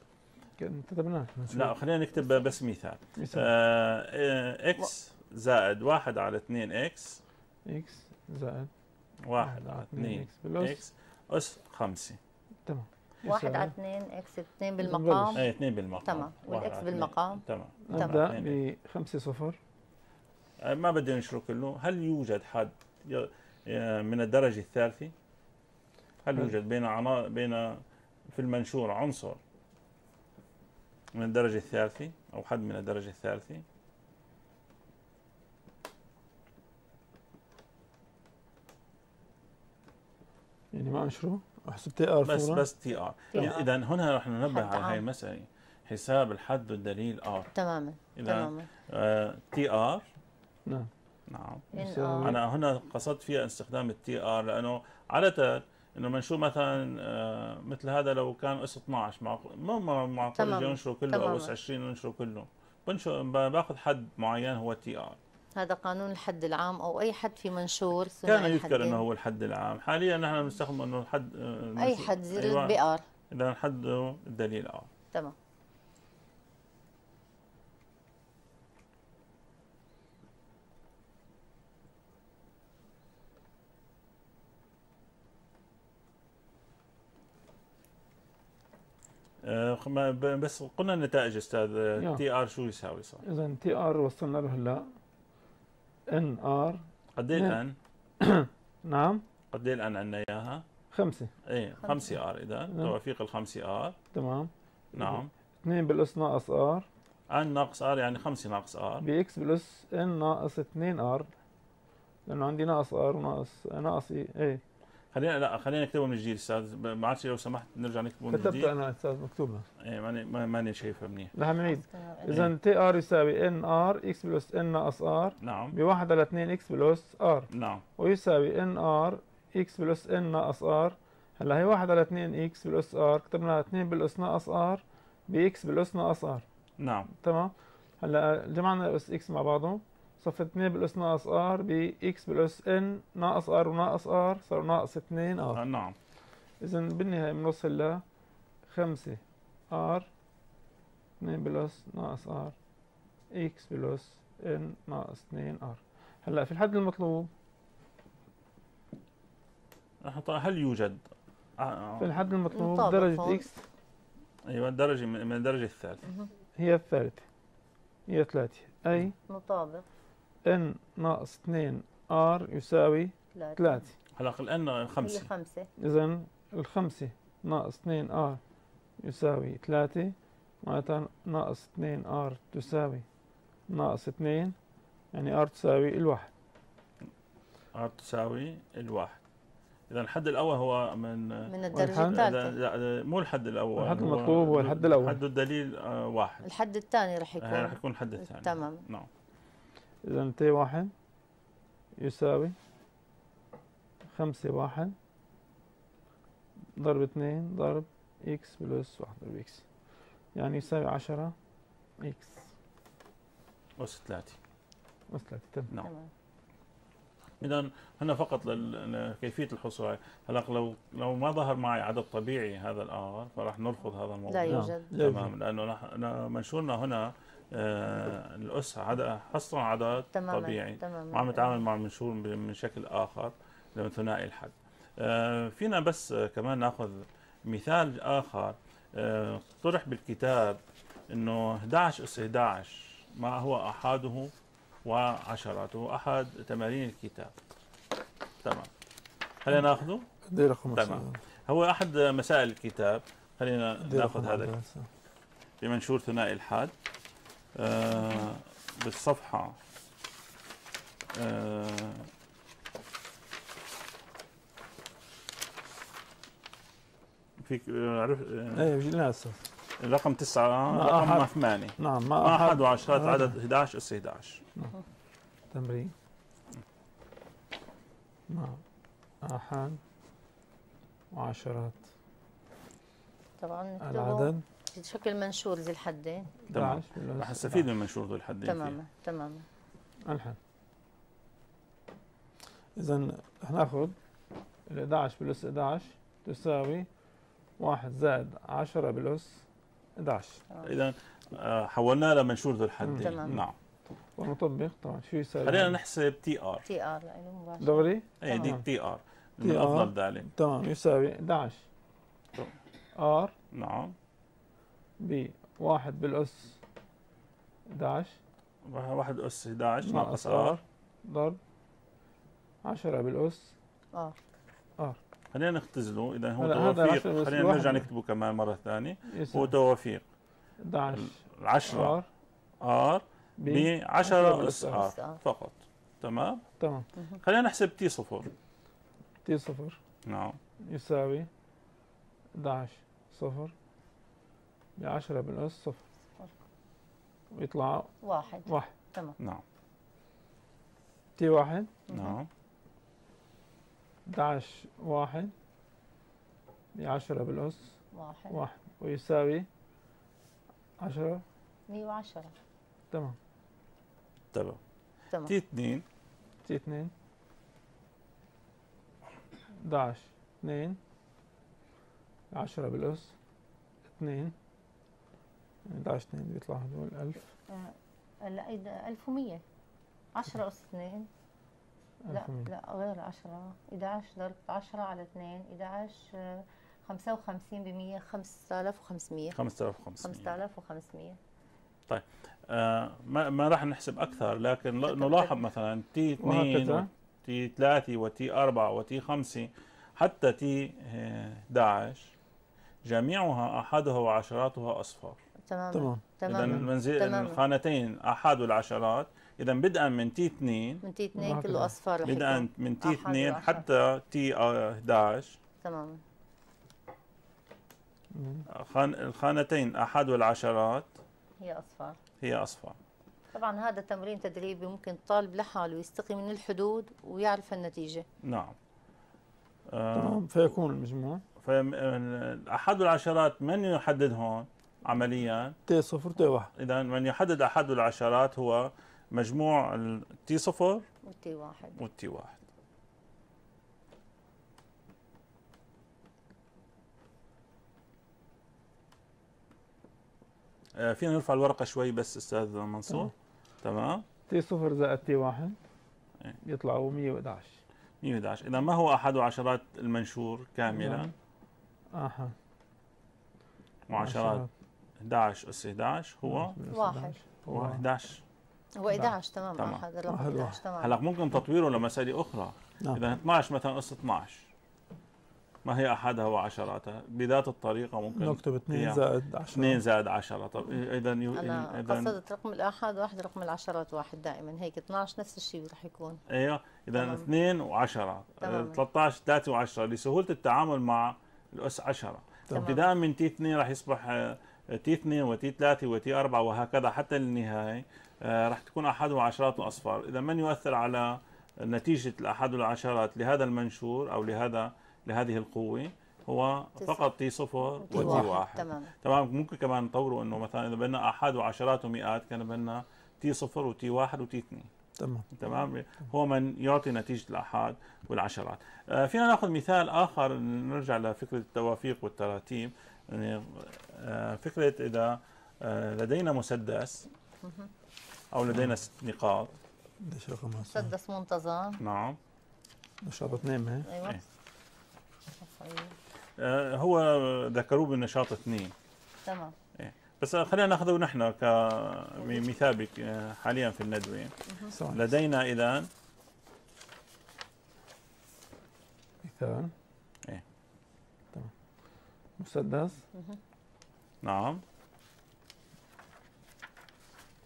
كتبناه لا خلينا نكتب بس مثال. مثال. آه، آه، إكس زائد واحد على 2 إكس إكس زائد واحد على 2 X بالأس X أس 5 تمام. واحد. على اثنين X اثنين. بالمقام اي 2 بالمقام تمام. اتنين. بالمقام. تمام اثنين. بخمسة صفر آه، ما بدي نشره كله هل يوجد حد آه، من الدرجة الثالثة هل يوجد بين عنا بين في المنشور عنصر من الدرجة الثالثة أو حد من الدرجة الثالثة يعني ما انشره أحسب TR بس بس TR TR. إذا هنا رح ننبه على هاي عام. المسألة حساب الحد والدليل R تماما إذا تماما TR نعم نعم يساوي. R. أنا هنا قصدت فيها استخدام ال TR لأنه عاده إنه منشور مثلا آه، مثل هذا لو كان أس 12 معقول مو معقول ينشروا كله أو. أس 20 ينشروا كله بنشر ب- باخذ حد معين هو تي آر هذا قانون الحد العام أو أي حد في منشور كان يذكر. إنه هو الحد العام. حاليا نحن بنستخدم إنه الحد آه، أي حد زر أيوة. ال P R إذا الحد الدليل R تمام. بس قلنا النتائج أستاذ. TR شو يساوي صار؟ اذا TR وصلنا له هلا. n r قد إيه نعم. الآن؟ نعم. قد إيه الآن عندنا إياها؟ خمسة. إيه خمسة. 5 r إذا. نعم. توافيق الخمسة r. تمام. نعم. اثنين بالأس ناقص r. n ناقص r يعني 5 ناقص r. ب x بالأس n ناقص 2 r. لأنه عندي ناقص r وناقص ناقص إيه. خلينا لا خلينا نكتبه من جديد أستاذ. ما عادش لو سمحت نرجع نكتبه من جديد. أنا أستاذ مكتوب لك إيه ماني ما- ماني شايفها منيح. رح نعيد. إذا تي ار يساوي ان ار إكس بلس ان ناقص ار نعم. بواحد على 2 إكس بلس ار نعم. ويساوي ان ار إكس بلس ان ناقص ار هلا هي واحد على 2 إكس بلس ار كتبناها 2 بالاس ناقص ار باكس بالاس ناقص ار نعم. تمام؟ هلا جمعنا اس إكس مع بعضه. صفت 2 بالاس ناقص آر باكس بالاس إن ناقص آر وناقص آر صار ناقص 2 آه ار نعم. اذا بالنهاية بنوصل ل 5 r 2 بالأس ناقص r x بالأس n ناقص 2 r. هلأ في الحد المطلوب؟ هل يوجد؟ آه، في الحد المطلوب درجة. x. أيوه الدرجه من من الدرجه الثالثه هي الثالثة. هي ثلاثة أي؟ مطابق. n ناقص 2 r يساوي ثلاثة. 3 هلا الان هي خمسة. خمسة. إذا الخمسة ناقص 2 r يساوي 3 معناتها ناقص 2 r تساوي ناقص 2 يعني r تساوي الواحد. r تساوي الواحد. اذا الحد الأول هو من من الدرجة والحد- لا, الثالثة لا مو الحد الأول الحد المطلوب هو الحد الأول. حد الدليل آه، واحد. الحد الثاني رح هي رح يكون يكون الحد الثاني. تمام. نعم. إذا t واحد يساوي خمسة واحد ضرب اثنين ضرب x بالأس واحد ضرب x يعني يساوي عشرة x اس ثلاثة. بس ثلاثة تم نعم. تمام. إذا هنا فقط لل- كيفية الحصول. هلأ لو لو ما ظهر معي عدد طبيعي هذا ال r فراح نرفض هذا الموضوع. لا نعم. يوجد. جيد. تمام. لأنه نحن منشورنا هنا الاس عدد حصرا عدد تماما طبيعي. تماما. وعم نتعامل مع المنشور من شكل آخر لما ثنائي الحد. آه، فينا بس كمان نأخذ مثال آخر. آه، طرح بالكتاب إنه 11 أس 11 ما هو أحاده وعشراته أحد تمارين الكتاب. تمام. خلينا نأخذه؟ رقم تمام. هو أحد مسائل الكتاب. خلينا نأخذ هذا؟ بمنشور ثنائي الحاد. بالصفحة آه فيك آه، عرف آه إيه جينا هسه رقم تسعة ما رقم أحد. ثمانية. نعم ما أحد احد وعشرات أحد. عدد 11 أس 11 تمرين. نعم. أحد وعشرات. طبعا نكتبه. العدد. بشكل منشور ذي الحدين تمام. 11 بالأس رح نستفيد من منشور ذو الحدين. تماما تماما. الحل. إذا رح ناخذ ال 11 بالأس 11 تساوي 1 زائد 10 بالأس 11 إذا آه، حولناه لمنشور ذو الحدين تمام. نعم. ونطبق طبعا شو يساوي؟ خلينا؟ نحسب تي ار تي ار لإله مباشر دغري؟ اي دي تمام. تي ار. من أفضل ذلك تمام يساوي 11 ار نعم. ب 1 بالأس 11 واحد أس 11 ناقص ار آر. ضرب. 10 بالأس آر. خلينا نختزله إذا هو توافيق. خلينا. نرجع نكتبه كمان مرة ثانية. هو توافيق. 11 10 r. r. ب ب 10 بالأس أس. r. فقط. تمام؟ تمام. خلينا نحسب t صفر. t صفر. نعم. يساوي 11 صفر. ب 10 بالأس صفر ويطلع واحد. واحد. تمام. نعم. t واحد. نعم. 11 واحد. ب 10 بالأس واحد. واحد. ويساوي 10 110 تمام. تمام. تمام. تي 2 تي 2 11 2 10 بالأس 2 11 2 بيطلع هدول 1000 آه، لا إذا 1100 10 أس 2 لا 1100 لا غير 10 11 ضرب 10 على 2 11 آه، 55 ب 100 5500 5500 5500 آه ما ما راح نحسب أكثر لكن. نلاحظ مثلا تي 2 وهكذا. وتي 3 وتي 4 وتي 5 حتى تي آه، 11 جميعها احادها وعشراتها اصفار تماما تمام. اذا تماما المنزل تماما. الخانتين احاد والعشرات. اذا بدءا من تي 2 من تي 2 وهكذا. كله أصفار رح بدءا من تي أحد 2 وعشرة. حتى تي آه، 11 تماما. مم. خان الخانتين احاد والعشرات. هي أصفار. هي أصفار. طبعا هذا تمرين تدريبي ممكن الطالب لحاله يستقي من الحدود ويعرف النتيجة. نعم. آه تمام. فيكون المجموع. فالأحد والعشرات من يحددهم؟ عمليا. t صفر t واحد إذا من يحدد أحد والعشرات هو مجموع التي صفر والتي واحد. والتي واحد. آه، فينا نرفع الورقة شوي بس أستاذ منصور. تمام؟ t صفر زائد t واحد. يطلعوا 111 111 إذا ما هو أحد وعشرات المنشور كاملا. أحد وعشرات 11 أس 11 هو؟ واحد. هو 11 هو 11 تمام. تمام. أحد الرقم واحد 11 واحد. تمام. هلا ممكن تطويره لمسألة أخرى. نعم. إذا 12 مثلا أس 12 ما هي أحدها وعشراتها؟ بذات الطريقة ممكن. نكتب 2 هي زائد 10 2 زائد 10 طب إذا أنا قصدت رقم الآحاد واحد رقم العشرات واحد دائما. هيك 12 نفس الشيء رح يكون. أيوه. إذا تمام. 2 و10 تمام. 13 3 و10 لسهولة التعامل مع الأس 10 تمام. ابتداء من t 2 راح يصبح آه، t 2 و t 3 و t 4 وهكذا حتى النهاية آه، راح تكون أحد وعشرات وأصفار إذا من يؤثر على نتيجة الأحد والعشرات لهذا المنشور أو لهذا لهذه القوة هو. فقط t صفر و t. واحد. تمام. تمام. ممكن كمان نطوره إنه مثلا إذا بدنا احاد وعشرات ومئات كان بدنا تي صفر وتي واحد وتي اثنين. تمام. تمام. هو من يعطي نتيجة الاحاد والعشرات. آه، فينا نأخذ مثال آخر نرجع لفكرة التوافيق والتراتيب. يعني آه، فكرة إذا آه، لدينا مسدس أو لدينا ست نقاط. رقم هسه؟ مسدس منتظم. نعم. نشاط اثنين هي أيوه. إيه. صحيح. آه، هو ذكروه بالنشاط اثنين. تمام. بس خلينا ناخذه نحن كمثال آه، حاليا في الندوة. لدينا اذا مثال إيه. مسدس. نعم.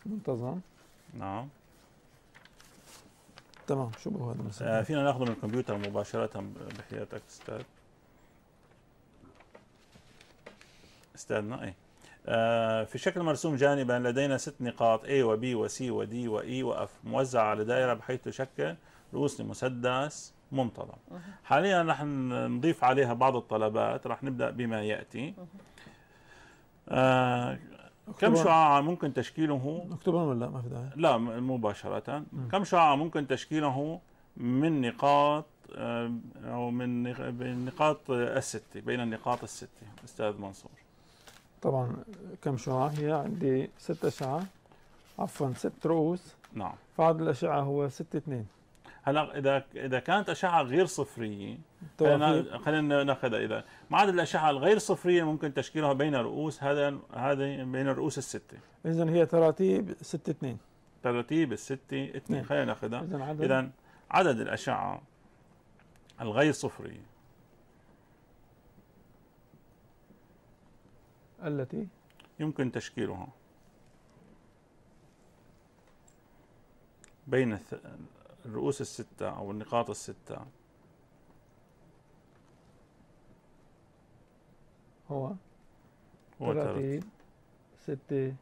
منتظم. نعم. تمام شو هو هذا آه المسدس؟ فينا ناخذه من الكمبيوتر مباشرة بحياتك أستاذ. أستاذنا إيه. آه في شكل مرسوم جانبا لدينا ست نقاط A و B و C و D و E و F موزعة على دائرة بحيث تشكل رؤوس لمسدس. منتظم. حاليا رح نضيف عليها بعض الطلبات رح نبدأ بما يأتي. آه كم. شعاع ممكن تشكيله؟ اكتوبر ولا ما في داعي؟ لا مباشرة. كم شعاع ممكن تشكيله من نقاط آه، أو من نق- من نقاط الستة بين النقاط الستة أستاذ منصور؟ طبعا كم شعاع؟ هي عندي ست أشعة عفوا ست رؤوس. نعم. فعدد الأشعة هو ستة اثنين. هلا إذا إذا كانت أشعة غير توافيق خلينا خلينا ناخذها. إذا معدل الأشعة الغير صفرية ممكن تشكيلها بين رؤوس هذا هذه بين الرؤوس الستة. إذا هي تراتيب ستة اثنين. ترتيب الستة اثنين. نعم. خلينا ناخذها. إذا عدد الأشعة الغير صفرية. التي؟ يمكن تشكيلها. بين الث- الرؤوس الستة أو النقاط الستة. هو هو تراتيب ستة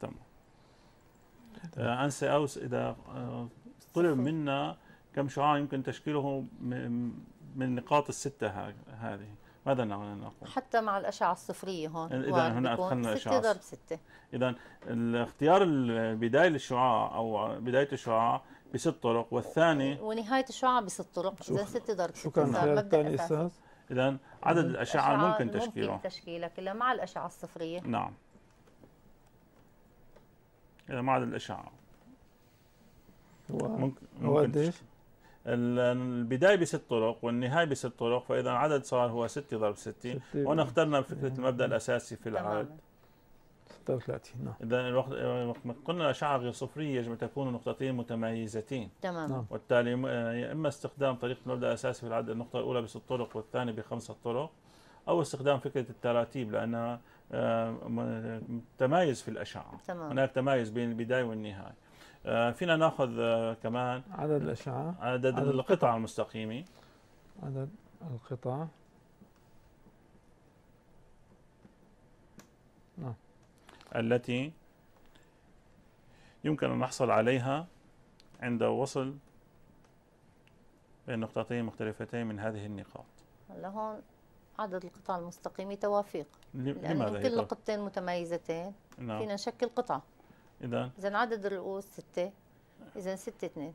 تمام. آه، أنسى أوس إذا آه، طلب منا كم شعاع يمكن تشكيله من النقاط الستة هذه. ماذا نقول؟ حتى مع الأشعة الصفرية هون. إذا هنا أدخلنا ستة أشعة ضرب ستة. إذا الاختيار البداية للشعاع أو بداية الشعاع بست طرق والثاني ونهاية الشعاع بست طرق. شو- إذا ستة ضرب شو ستة كان الخيار الثاني. أستاذ؟ إذا عدد الأشعة ممكن ممكن تشكيله. تشكيلها كلها مع الأشعة الصفرية. نعم. إذا معدل الإشعاع هو ممكن هو ممكن البداية بست طرق والنهاية بست طرق فإذا العدد صار هو ستة ضرب ستة ستة وأنا اخترنا فكرة المبدأ الأساسي في العدد تماما. 36 نعم. إذا الوقت قلنا الأشعة غير صفرية يجب أن تكون نقطتين متميزتين. تماما. نعم. وبالتالي يا إما استخدام طريقة المبدأ الأساسي في العدد النقطة الأولى بست طرق والثانية بخمسة طرق أو استخدام فكرة التراتيب لأنها آه، م- تمايز في الأشعة. تمام. هناك تمايز بين البداية والنهاية. آه، فينا ناخذ آه، كمان عدد الأشعة. عدد عدد القطع. المستقيمة. عدد القطع. التي يمكن أن نحصل عليها عند وصل بين نقطتين مختلفتين من هذه النقاط. هلا هون عدد القطع المستقيمة توافيق لأنه لماذا كل نقطتين متميزتين. نعم. فينا نشكل قطعة. إذا إذا عدد الرؤوس ستة. إذا ستة اثنين.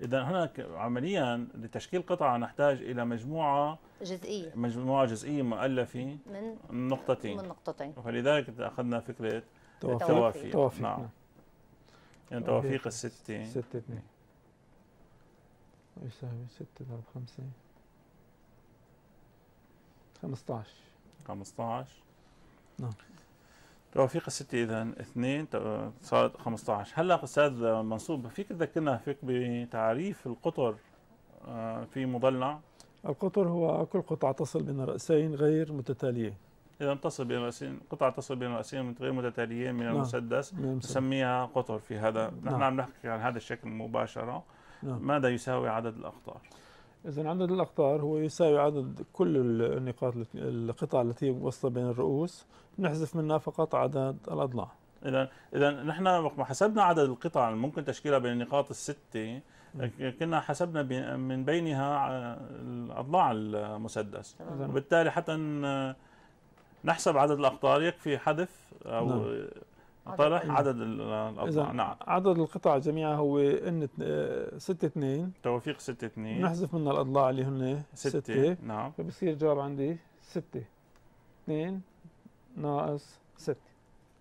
إذا هناك عمليا لتشكيل قطعة نحتاج إلى مجموعة جزئية. مجموعة جزئية مؤلفة من من نقطتين. من نقطتين. فلذلك أخذنا فكرة توافيق التوافيق توافيق نعم. نعم. يعني توافيق. توافيق. الستة. ستة اثنين. يساوي ستة ضرب خمسة. 15 15 نعم. توافيق الستة إذا اثنين صارت 15 هلا أستاذ منصور فيك تذكرنا فيك بتعريف القطر آه، في مضلع القطر هو كل قطعة تصل بين رأسين غير متتاليين إذا تصل بين رأسين قطعة تصل بين رأسين غير متتاليين من نعم. المسدس. نسميها قطر في هذا نحن نعم. عم نحكي عن هذا الشكل مباشرة نعم. ماذا يساوي عدد الأقطار إذا عدد الأقطار هو يساوي عدد كل النقاط القطع التي وصل بين الرؤوس نحذف منها فقط عدد الأضلاع. إذا إذا نحن وقت حسبنا عدد القطع الممكن تشكيلها بين النقاط الستة كنا حسبنا من بينها الأضلاع المسدس. وبالتالي حتى نحسب عدد الأقطار يكفي حذف أو نعم. طرح. عدد ال- الأضلاع نعم. عدد القطع جميعها هو آه، ستة اثنين. توفيق ستة اثنين. نحذف منها الأضلاع اللي هن ستة. ستة. نعم. فبصير الجواب عندي ستة. اثنين ناقص ستة.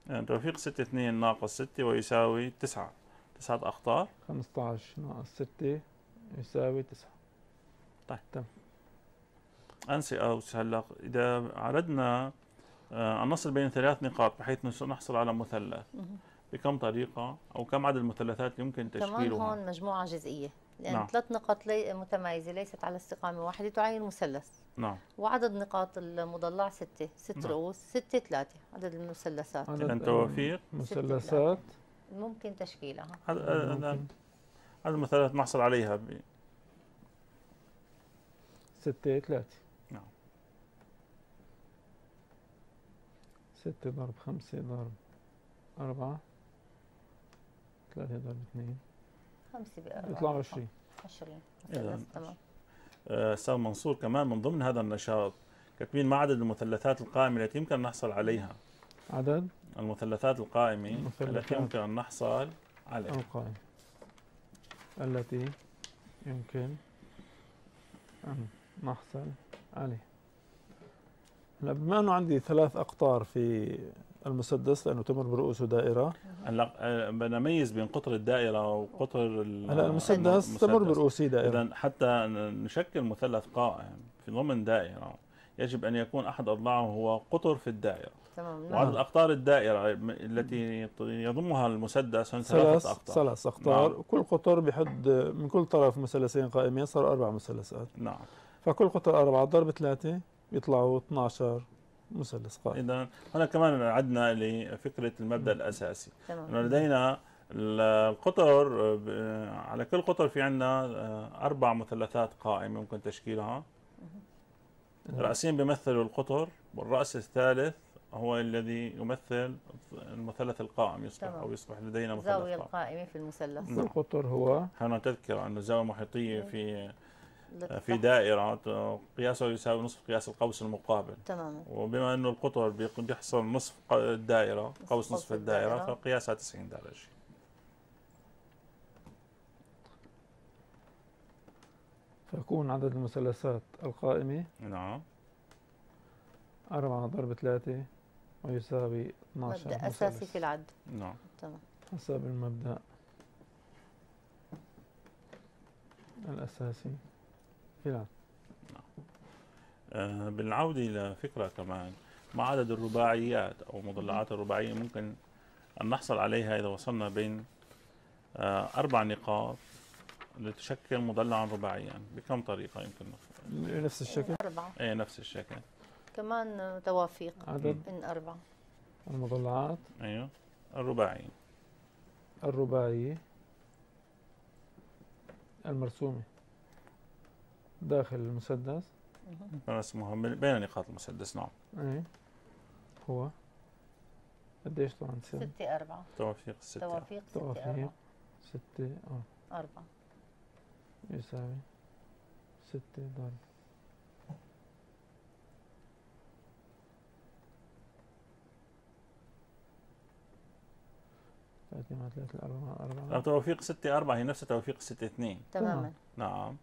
يعني توفيق ستة اثنين ناقص ستة ويساوي تسعة. تسعة أقطار 15 ناقص ستة يساوي تسعة. أنسي أوس هلا إذا عرضنا آه، أن نصل بين ثلاث نقاط بحيث نحصل على مثلث. بكم طريقة أو كم عدد المثلثات يمكن كمان تشكيلها هون مجموعة جزئية. لأن نعم. ثلاث نقاط لي متمايزة ليست على استقامة واحدة تعين مثلث. نعم. وعدد نقاط المضلع ستة ست نعم. رؤوس ستة ثلاثة عدد المثلثات. عدد إذا توافيق. مثلثات. ممكن تشكيلها. هذا هذا ممكن هذا المثلث نحصل عليها ب... ستة ثلاثة نعم. ستة ضرب خمسة ضرب أربعة ثلاثة ضرب اثنين. خمسة بأربعة يطلعوا عشرين. عشرين. تمام. آه، أستاذ منصور كمان من ضمن هذا النشاط كاتبين ما عدد المثلثات القائمة التي يمكن أن نحصل عليها. عدد؟ المثلثات القائمة المثلثات. التي يمكن أن نحصل عليها. القائمة التي يمكن أن نحصل عليه هلا بما أنه عندي ثلاث أقطار في المسدس لأنه تمر برؤوسه دائرة هلا آه، بدنا نميز بين قطر الدائرة وقطر هلا المسدس تمر المسدس. برؤوسي دائرة. إذا حتى نشكل مثلث قائم في ضمن دائرة. يجب أن يكون أحد أضلاعه هو قطر في الدائرة. تمام وعدد نعم. أقطار الدائرة م- التي يضمها المسدس هم ثلاث ثلاثة أقطار. ثلاث أقطار. نعم. كل قطر بحد من كل طرف مثلثين قائمين صار أربع مثلثات. نعم. فكل قطر أربعة ضرب ثلاثة. بيطلعوا 12 مثلث قائم. إذا هنا كمان عدنا لفكرة المبدأ الأساسي. أنه تمام لدينا ال- القطر على كل قطر في عندنا أربع مثلثات قائمة ممكن تشكيلها. رأسين بيمثلوا القطر والرأس الثالث هو الذي يمثل المثلث القائم يصبح تمام. أو يصبح لدينا مثلث الزاوية قائم. القائمة في المثلث. كل قطر هو هنا تذكر أن الزاوية المحيطية في في. دائرة قياسه يساوي نصف قياس القوس المقابل. تماما. وبما أنه القطر بيحصل نصف الدائرة قوس نصف الدائرة. الدائرة. فقياسها 90 درجة. فيكون عدد المثلثات القائمة نعم. أربعة ضرب ثلاثة ويساوي 12 مبدأ أساسي مثلث. في العد نعم. تمام. حسب المبدأ الأساسي. العد آه، بالعودة إلى فكرة كمان ما عدد الرباعيات أو مضلعات الرباعية ممكن أن نحصل عليها إذا وصلنا بين آه، أربع نقاط لتشكل مضلعا رباعيا. بكم طريقة يمكن نفس الشكل؟ أربعة. أي نفس الشكل. كمان توافيق عدد؟ من أربعة. المضلعات؟ أيوه. الرباعي الرباعية المرسومة. داخل المسدس. اسمها بين نقاط المسدس نعم. إيه هو. قديش طبعا؟ تصير ستة أربعة. توافيق الستة توافيق ستة توافيق. أربعة. ستة آه. أربعة. يساوي ستة ضرب. ثلاثة مع ثلاثة أربعة أربعة. توافيق ستة أربعة هي نفس توافيق ستة اثنين. تماما. نعم.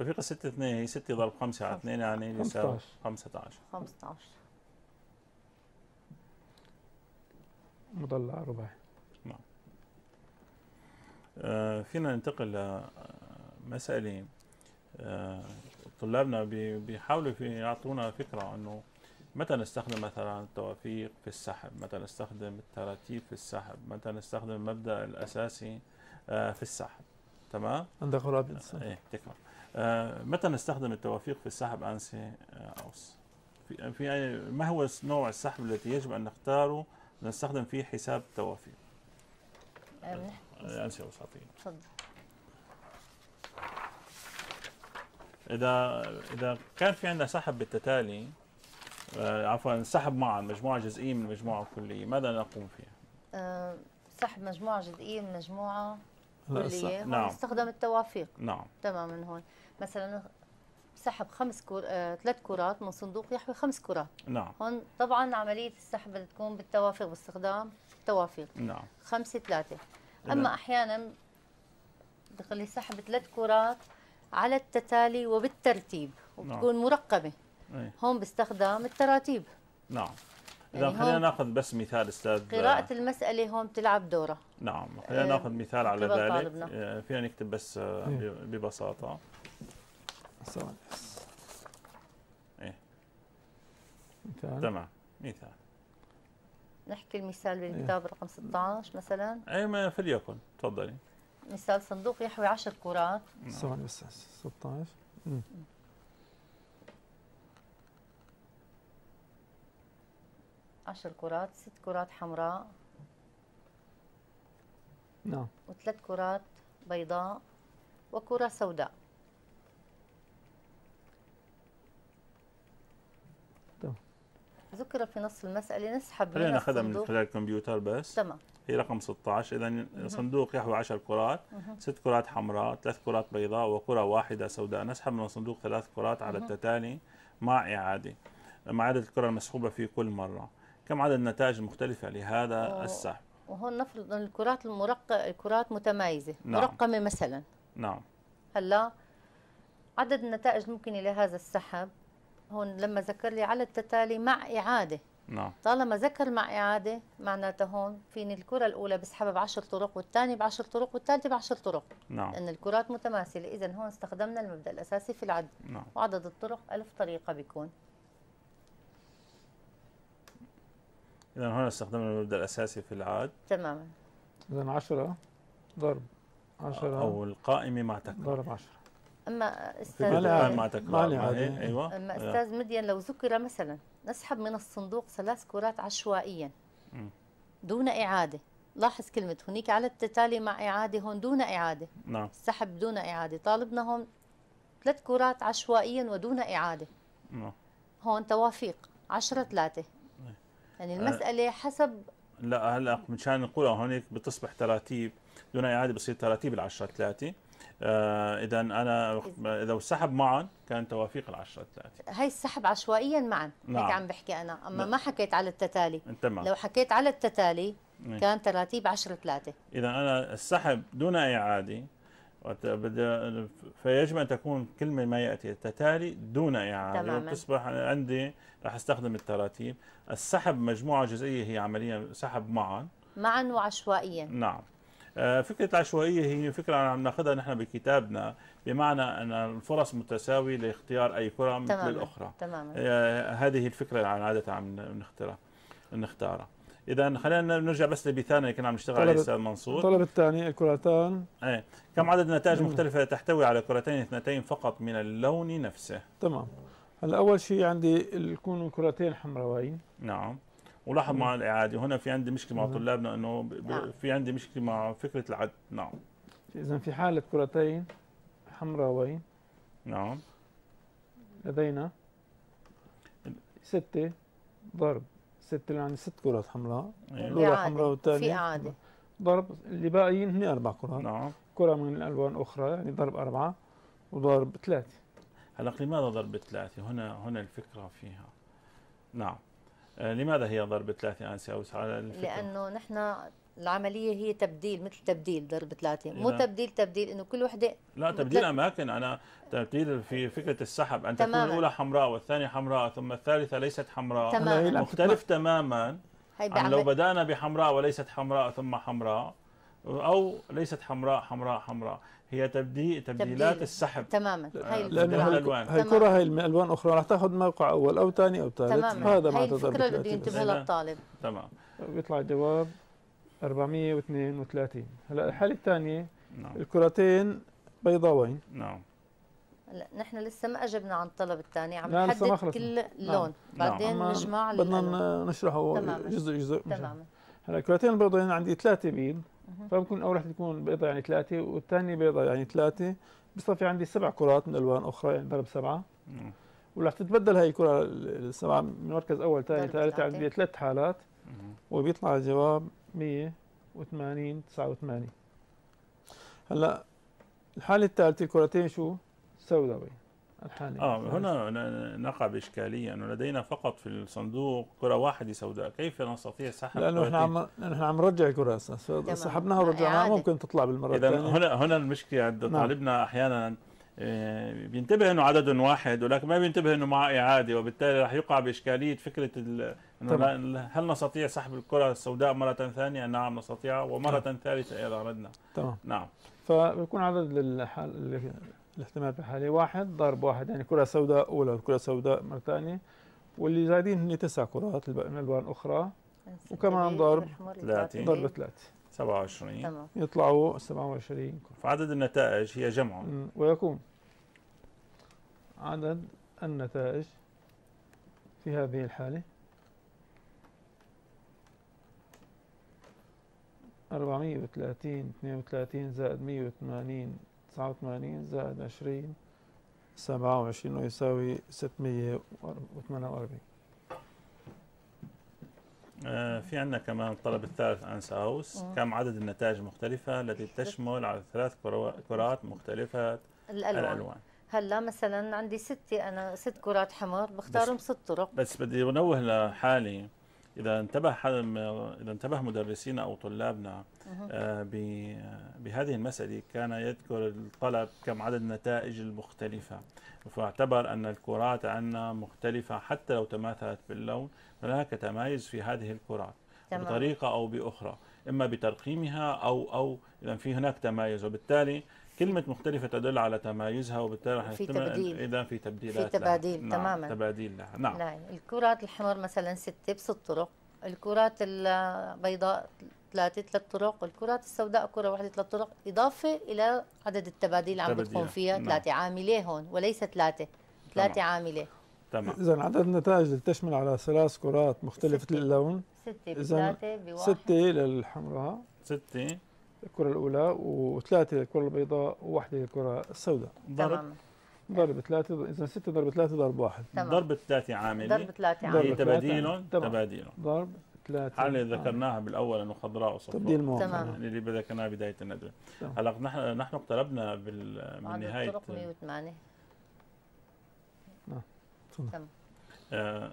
توافيق الستة اثنين هي ستة ضرب خمسة على اثنين يعني يساوي 15. 15 خمسة عشر مضلع رباعي. آه، فينا ننتقل لمسألة آه، طلابنا بي- بيحاولوا في يعطونا فكرة إنه متى نستخدم مثلا التوافيق في السحب؟ متى نستخدم التراتيب في السحب؟ متى نستخدم المبدأ الأساسي آه، في السحب؟ تمام؟ عندك غراب إنسان إيه آه، متى نستخدم التوافيق في السحب أنسي آه، أوس. في في ما هو نوع السحب الذي يجب أن نختاره نستخدم فيه حساب التوافيق آه، آه، أنسي أوساطية تفضل. اذا إذا كان في عندنا سحب بالتتالي آه، عفوا سحب معا مجموعة جزئية من مجموعة كلية ماذا نقوم فيها؟ آه، سحب مجموعة جزئية من مجموعة هون نعم. نستخدم التوافيق. نعم. تماما هون. مثلا سحب خمس كور... آه، ثلاث كرات من صندوق يحوي خمس كرات. نعم. هون طبعا عملية السحب بدها تكون بالتوافيق باستخدام التوافيق نعم. خمسة ثلاثة. إذا- أما أحيانا بخلي سحب ثلاث كرات على التتالي وبالترتيب وبتكون مرقمة. إيه. هون بستخدم التراتيب. نعم. إذا يعني خلينا ناخذ بس مثال أستاذ قراءة المسألة هون بتلعب دورها نعم خلينا آه، ناخذ مثال على ذلك. طالبنا. آه، فينا نكتب بس آه، إيه. ببساطة. ثواني إيه. مثال. تمام مثال. نحكي المثال بالكتاب رقم 16 مثلا. أي ما فليكن تفضلي. مثال صندوق يحوي 10 كرات. ثواني بس 16 مم. عشر كرات ست كرات حمراء. نعم. وثلاث كرات بيضاء وكرة سوداء. تمام. ذكر في نص المسألة نسحب خلينا من ناخذها من خلال الكمبيوتر بس. تمام. هي رقم 16 اذا صندوق يحوي 10 كرات ست كرات حمراء ثلاث كرات بيضاء وكرة واحدة سوداء. نسحب من الصندوق ثلاث كرات على التتالي مع إعادة مع عدد الكرة المسحوبة في كل مرة. كم عدد النتائج المختلفة لهذا أوه. السحب وهون نفرض أن الكرات المرقمة الكرات متمايزة نعم. مرقمة مثلا. نعم. هلأ عدد النتائج الممكنة لهذا السحب؟ هون لما ذكر لي على التتالي مع إعادة. نعم. طالما ذكر مع إعادة معناته هون فيني الكرة الأولى بسحبها بعشر طرق والثانية بعشر طرق والثالثة بعشر طرق. نعم. لأن الكرات متماثلة. إذا هون استخدمنا المبدأ الأساسي في العد نعم. وعدد الطرق ألف طريقة بيكون. إذا هنا استخدمنا المبدا الأساسي في العاد. تماما. اذا 10 ضرب. 10 أو القائمه مع تكرار. ضرب 10 أما ما أستاذ له القائمه عادي. مع تكرار أيوه. أما آه. أستاذ مدين لو ذكر مثلا نسحب من الصندوق ثلاث كرات عشوائيا. دون إعادة. لاحظ كلمة هنيك على التتالي مع إعادة هون دون إعادة. نعم. السحب دون إعادة. طالبنا هون ثلاث كرات عشوائيا ودون إعادة. نعم. هون توافيق. 10 3 يعني المسألة حسب لا هلأ مشان نقولها هونيك بتصبح تراتيب دون اعاده بصير تراتيب العشرة ثلاثة آه اذا أنا إذا سحب معا كان توافيق العشرة ثلاثة هاي السحب عشوائيا معا. نعم. هيك عم بحكي أنا. أما نعم. ما حكيت على التتالي. تمام لو حكيت على التتالي نعم. كان تراتيب 10 3 اذا أنا السحب دون اعاده فيجب أن تكون كلمة ما يأتي التتالي دون اعاده تماماً. وتصبح عندي راح أستخدم التراتيب. السحب مجموعة جزئية هي عمليا سحب معا. معا وعشوائيا. نعم. آه، فكرة العشوائية هي فكرة عم نأخذها نحن بكتابنا بمعنى أن الفرص متساوية لاختيار أي كرة مثل تماما. الأخرى تماما. آه، هذه الفكرة اللي عادة عم نختارها نختارها. إذا خلينا نرجع بس لبيثانا اللي كنا عم نشتغل عليه أستاذ منصور. الطلب الثاني الكرتان. إيه. كم عدد النتائج مم. المختلفة تحتوي على كرتين اثنتين فقط من اللون نفسه؟ تمام. هلا أول شيء عندي يكونوا كرتين حمراوين. نعم. ولاحظ مع الإعادة هنا في عندي مشكلة مع مم. طلابنا ب- نعم. في عندي مشكلة مع فكرة العد. نعم. إذا في حالة كرتين حمراوين. نعم. لدينا ستة ضرب. ستة اللي عندي ست كرات حمراء. الأولى حمراء في والثانية إعادة ضرب اللي باقيين هن أربع كرات نعم كرة من الألوان أخرى يعني ضرب أربعة وضرب ثلاثة هلا لماذا ضرب ثلاثة؟ هنا هنا الفكرة فيها. نعم. آه لماذا هي ضرب ثلاثة أنسي أو على الفكرة؟ لأنه نحن العملية هي تبديل مثل تبديل ضرب ثلاثة. مو تبديل تبديل إنه كل وحدة لا تبديل لا. أماكن. أنا تبديل في فكرة السحب. أن تكون. الأولى حمراء والثانية حمراء ثم الثالثة ليست حمراء. تماماً. هي العم مختلف تماما هي عن لو بدأنا بحمراء وليست حمراء ثم حمراء أو ليست حمراء حمراء حمراء. هي تبديل تبديلات تبديل. السحب. تماما. آه، هي لأنه الفكرة هي- هي الألوان. هي تمام. هي ألوان أخرى راح تأخذ موقع أول أو ثاني أو ثالث. هذا هي معناته الفكرة ضرب اللي بده ينتبه لها الطالب تمام. بيطلع جواب. 432 هلا الحالة الثانية نعم الكرتين بيضاوين نعم هلا نحن لسه ما أجبنا عن الطلب الثاني عم لا، لسه ما نحدد خلصنا. كل لون بعدين أما نجمع بدنا نشرحه تماماً. جزء جزء مشان. تماما هلا الكرتين البيضاوين عندي ثلاثة بيض مهم. فبكون أول وحدة تكون بيضة يعني ثلاثة والثانية بيضة يعني ثلاثة بصفي عندي سبع كرات من ألوان أخرى يعني ضرب سبعة نعم. ورح تتبدل هاي الكرة السبعة من مركز أول ثاني ثالث. عندي ثلاث حالات. وبيطلع الجواب 180 89 هلا الحالة الثالثة الكرتين شو؟ سوداوي الحالة آه هنا نقع بإشكالية إنه لدينا فقط في الصندوق كرة واحدة سوداء، كيف نستطيع سحب لأنه إحنا؟ عم نحن عم نرجع الكرة هسه سحبناها ورجعناها. ممكن تطلع بالمرة اذا الثانية هنا هنا المشكلة عند نعم. طالبنا أحيانا آه، بينتبه إنه عدد واحد ولكن ما بينتبه إنه مع إعادة وبالتالي راح يقع بإشكالية فكرة لا- هل نستطيع سحب الكرة السوداء مرة ثانية؟ نعم نستطيع. ومرة ثالثة إذا أردنا. تمام. نعم. فبيكون عدد الحال ال- الاحتمال بالحالة واحد ضرب واحد يعني كرة سوداء أولى وكرة سوداء مرة ثانية. واللي زايدين هن تسع كرات من ألوان أخرى وكمان ضرب ثلاثة. ضرب ثلاثة. 27 تمام. يطلعوا 27 كرة. فعدد النتائج هي جمع. مم. ويكون عدد النتائج في هذه الحالة. أربعمية وثلاثين اثنين وثلاثين زائد مية وثمانين تسعة وثمانين زائد عشرين سبعة وعشرين ويساوي ستمية وثمانية وأربعين. آه، في عندنا كمان الطلب الثالث عن ساوس. مم. كم عدد النتائج المختلفة التي تشمل على ثلاث كرات مختلفة؟ الألوان. الألوان. هلا مثلا عندي ستة أنا ست كرات حمر بختارهم ست طرق. بس بدي أنوه لحالي. إذا انتبه حد- إذا انتبه مدرسينا أو طلابنا. آه، بهذه المسألة كان يذكر الطلب كم عدد النتائج المختلفة فاعتبر أن الكرات عندنا مختلفة حتى لو تماثلت باللون هناك تمايز في هذه الكرات تمام. بطريقة أو بأخرى إما بترقيمها أو أو إذا في هناك تمايز وبالتالي كلمة مختلفة تدل على تمايزها وبالتالي راح في تبديل. إذا في تبديلات في لها. تباديل، نعم تماماً. تباديل لها. نعم. لا الكرات الحمر مثلا ستة بست طرق الكرات البيضاء ثلاثة ثلاث طرق. الكرات السوداء كرة واحدة ثلاث طرق. إضافة إلى عدد التباديل اللي عم. بتكون فيها نعم. ثلاثة عاملة هون وليس ثلاثة. ثلاثة عاملة. تمام. إذا عدد النتائج اللي تشمل على ثلاث كرات مختلفة ستة. اللون. ستة بثلاثة بواحد. ستة للحمراء. ستة. الكرة الأولى وثلاثة للكرة البيضاء وواحدة للكرة السوداء. ضرب. تمام. ضرب ثلاثة إذا ستة ضرب ثلاثة ضرب واحد. تمام. ضرب ثلاثة عاملة. ضرب ثلاثة عاملة. تباديل تمام. تباديل ضرب ثلاثة. حالة آه. ذكرناها بالأول إنه خضراء وصفراء؟ تبديل موقع تمام. اللي ذكرناها بداية الندوة. تمام. هلا نحن نحن اقتربنا بال من عدد نهايه الطرق 108 آه،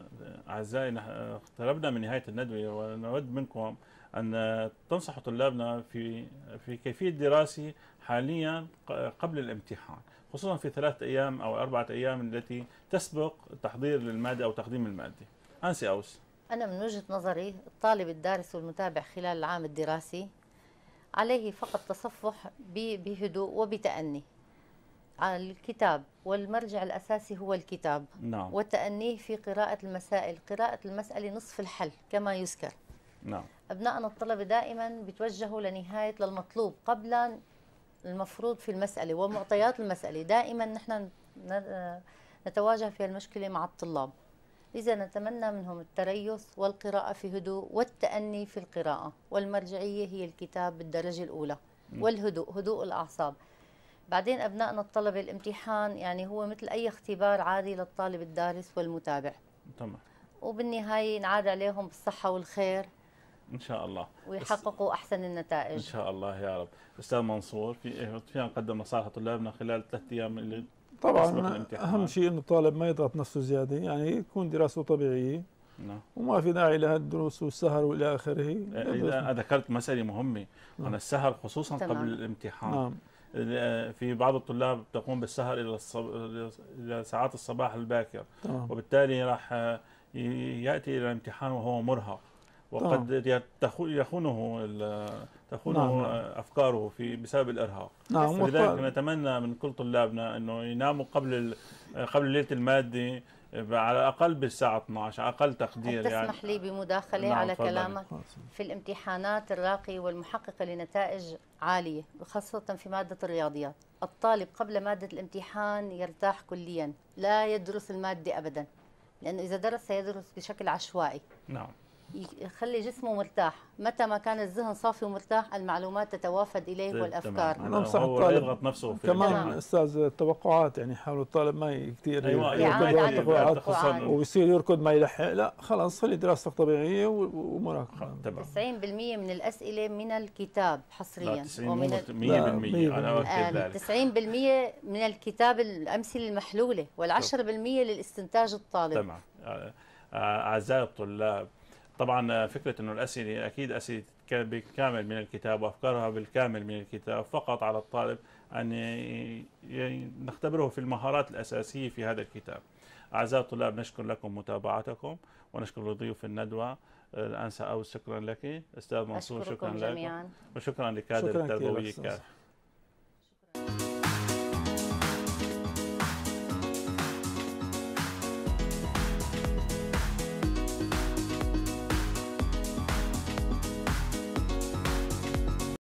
أعزائي نحن اقتربنا من نهاية الندوة ونود منكم أن تنصحوا طلابنا في في كيفية دراسه حاليا قبل الامتحان خصوصا في ثلاثة أيام أو أربعة أيام التي تسبق التحضير للمادة أو تقديم المادة. أنسي أوس. أنا من وجهة نظري الطالب الدارس والمتابع خلال العام الدراسي عليه فقط تصفح بهدوء وبتأني. على الكتاب والمرجع الأساسي هو الكتاب. نعم. والتأني في قراءة المسائل قراءة المسألة نصف الحل كما يذكر. نعم. أبنائنا الطلبة دائما بيتوجهوا لنهاية للمطلوب قبل المفروض في المسألة ومعطيات المسألة. دائما نحن نتواجه في المشكلة مع الطلاب. إذا نتمنى منهم التريث والقراءة في هدوء والتأني في القراءة. والمرجعية هي الكتاب بالدرجة الأولى. والهدوء هدوء الأعصاب. بعدين أبنائنا الطلبة الامتحان يعني هو مثل أي اختبار عادي للطالب الدارس والمتابع. تمام. وبالنهاية ينعاد عليهم بالصحة والخير. إن شاء الله. ويحققوا أحسن إن النتائج شاء الله يا رب. أستاذ منصور في فينا نقدم نصائح لطلابنا خلال الثلاث أيام اللي طبعا. أهم شيء إنه الطالب ما يضغط نفسه زيادة يعني يكون دراسته طبيعية. نعم. وما في داعي لهالدروس والسهر والى آخره. إذا ذكرت مسألة مهمة. نعم. عن السهر خصوصا تمام. قبل الامتحان. نعم. في بعض الطلاب تقوم بالسهر إلى الصب... إلى ساعات الصباح الباكر. تمام. وبالتالي راح ي- يأتي إلى الامتحان وهو مرهق. وقد يخونه ال- تخونه نعم، نعم. أفكاره في بسبب الإرهاق. نعم لذلك نتمنى من كل طلابنا إنه يناموا قبل ال- قبل ليلة المادة على الأقل بالساعة 12 على أقل تقدير هل يعني. تسمح لي بمداخلة نعم، على. كلامك في الامتحانات الراقية والمحققة لنتائج عالية خاصة في مادة الرياضيات. الطالب قبل مادة الامتحان يرتاح كليا لا يدرس المادة أبدا لأنه إذا درس سيدرس بشكل عشوائي. نعم. يخلي جسمه مرتاح. متى ما كان الذهن صافي ومرتاح المعلومات تتوافد إليه والأفكار تمام. أنا أنصح هو لا الطالب يضغط نفسه في كمان. أستاذ التوقعات يعني حاول الطالب ما كثير أيوه يركض عن التوقعات. ويصير يركض ما يلحق. لا خلاص خلي دراستك طبيعية ومراقبه تمام. 90% من الأسئلة من الكتاب لا حصريا 90 ومن مو ال- 100% أنا لا، أؤكد آه، ذلك. 90% من الكتاب الأمثلة المحلولة وال10% للاستنتاج الطالب. تمام. آه، آه، أعزائي الطلاب طبعا آه، فكرة إنه الأسئلة أكيد أسئلة ك- بالكامل من الكتاب وأفكارها بالكامل من الكتاب فقط على الطالب ي- نختبره في المهارات الأساسية في هذا الكتاب. أعزائي الطلاب نشكر لكم متابعتكم ونشكر ضيوف الندوة آه، انسه أو شكرا لك أستاذ منصور شكرا لك جميعا وشكرا لكادر أستاذ. كافة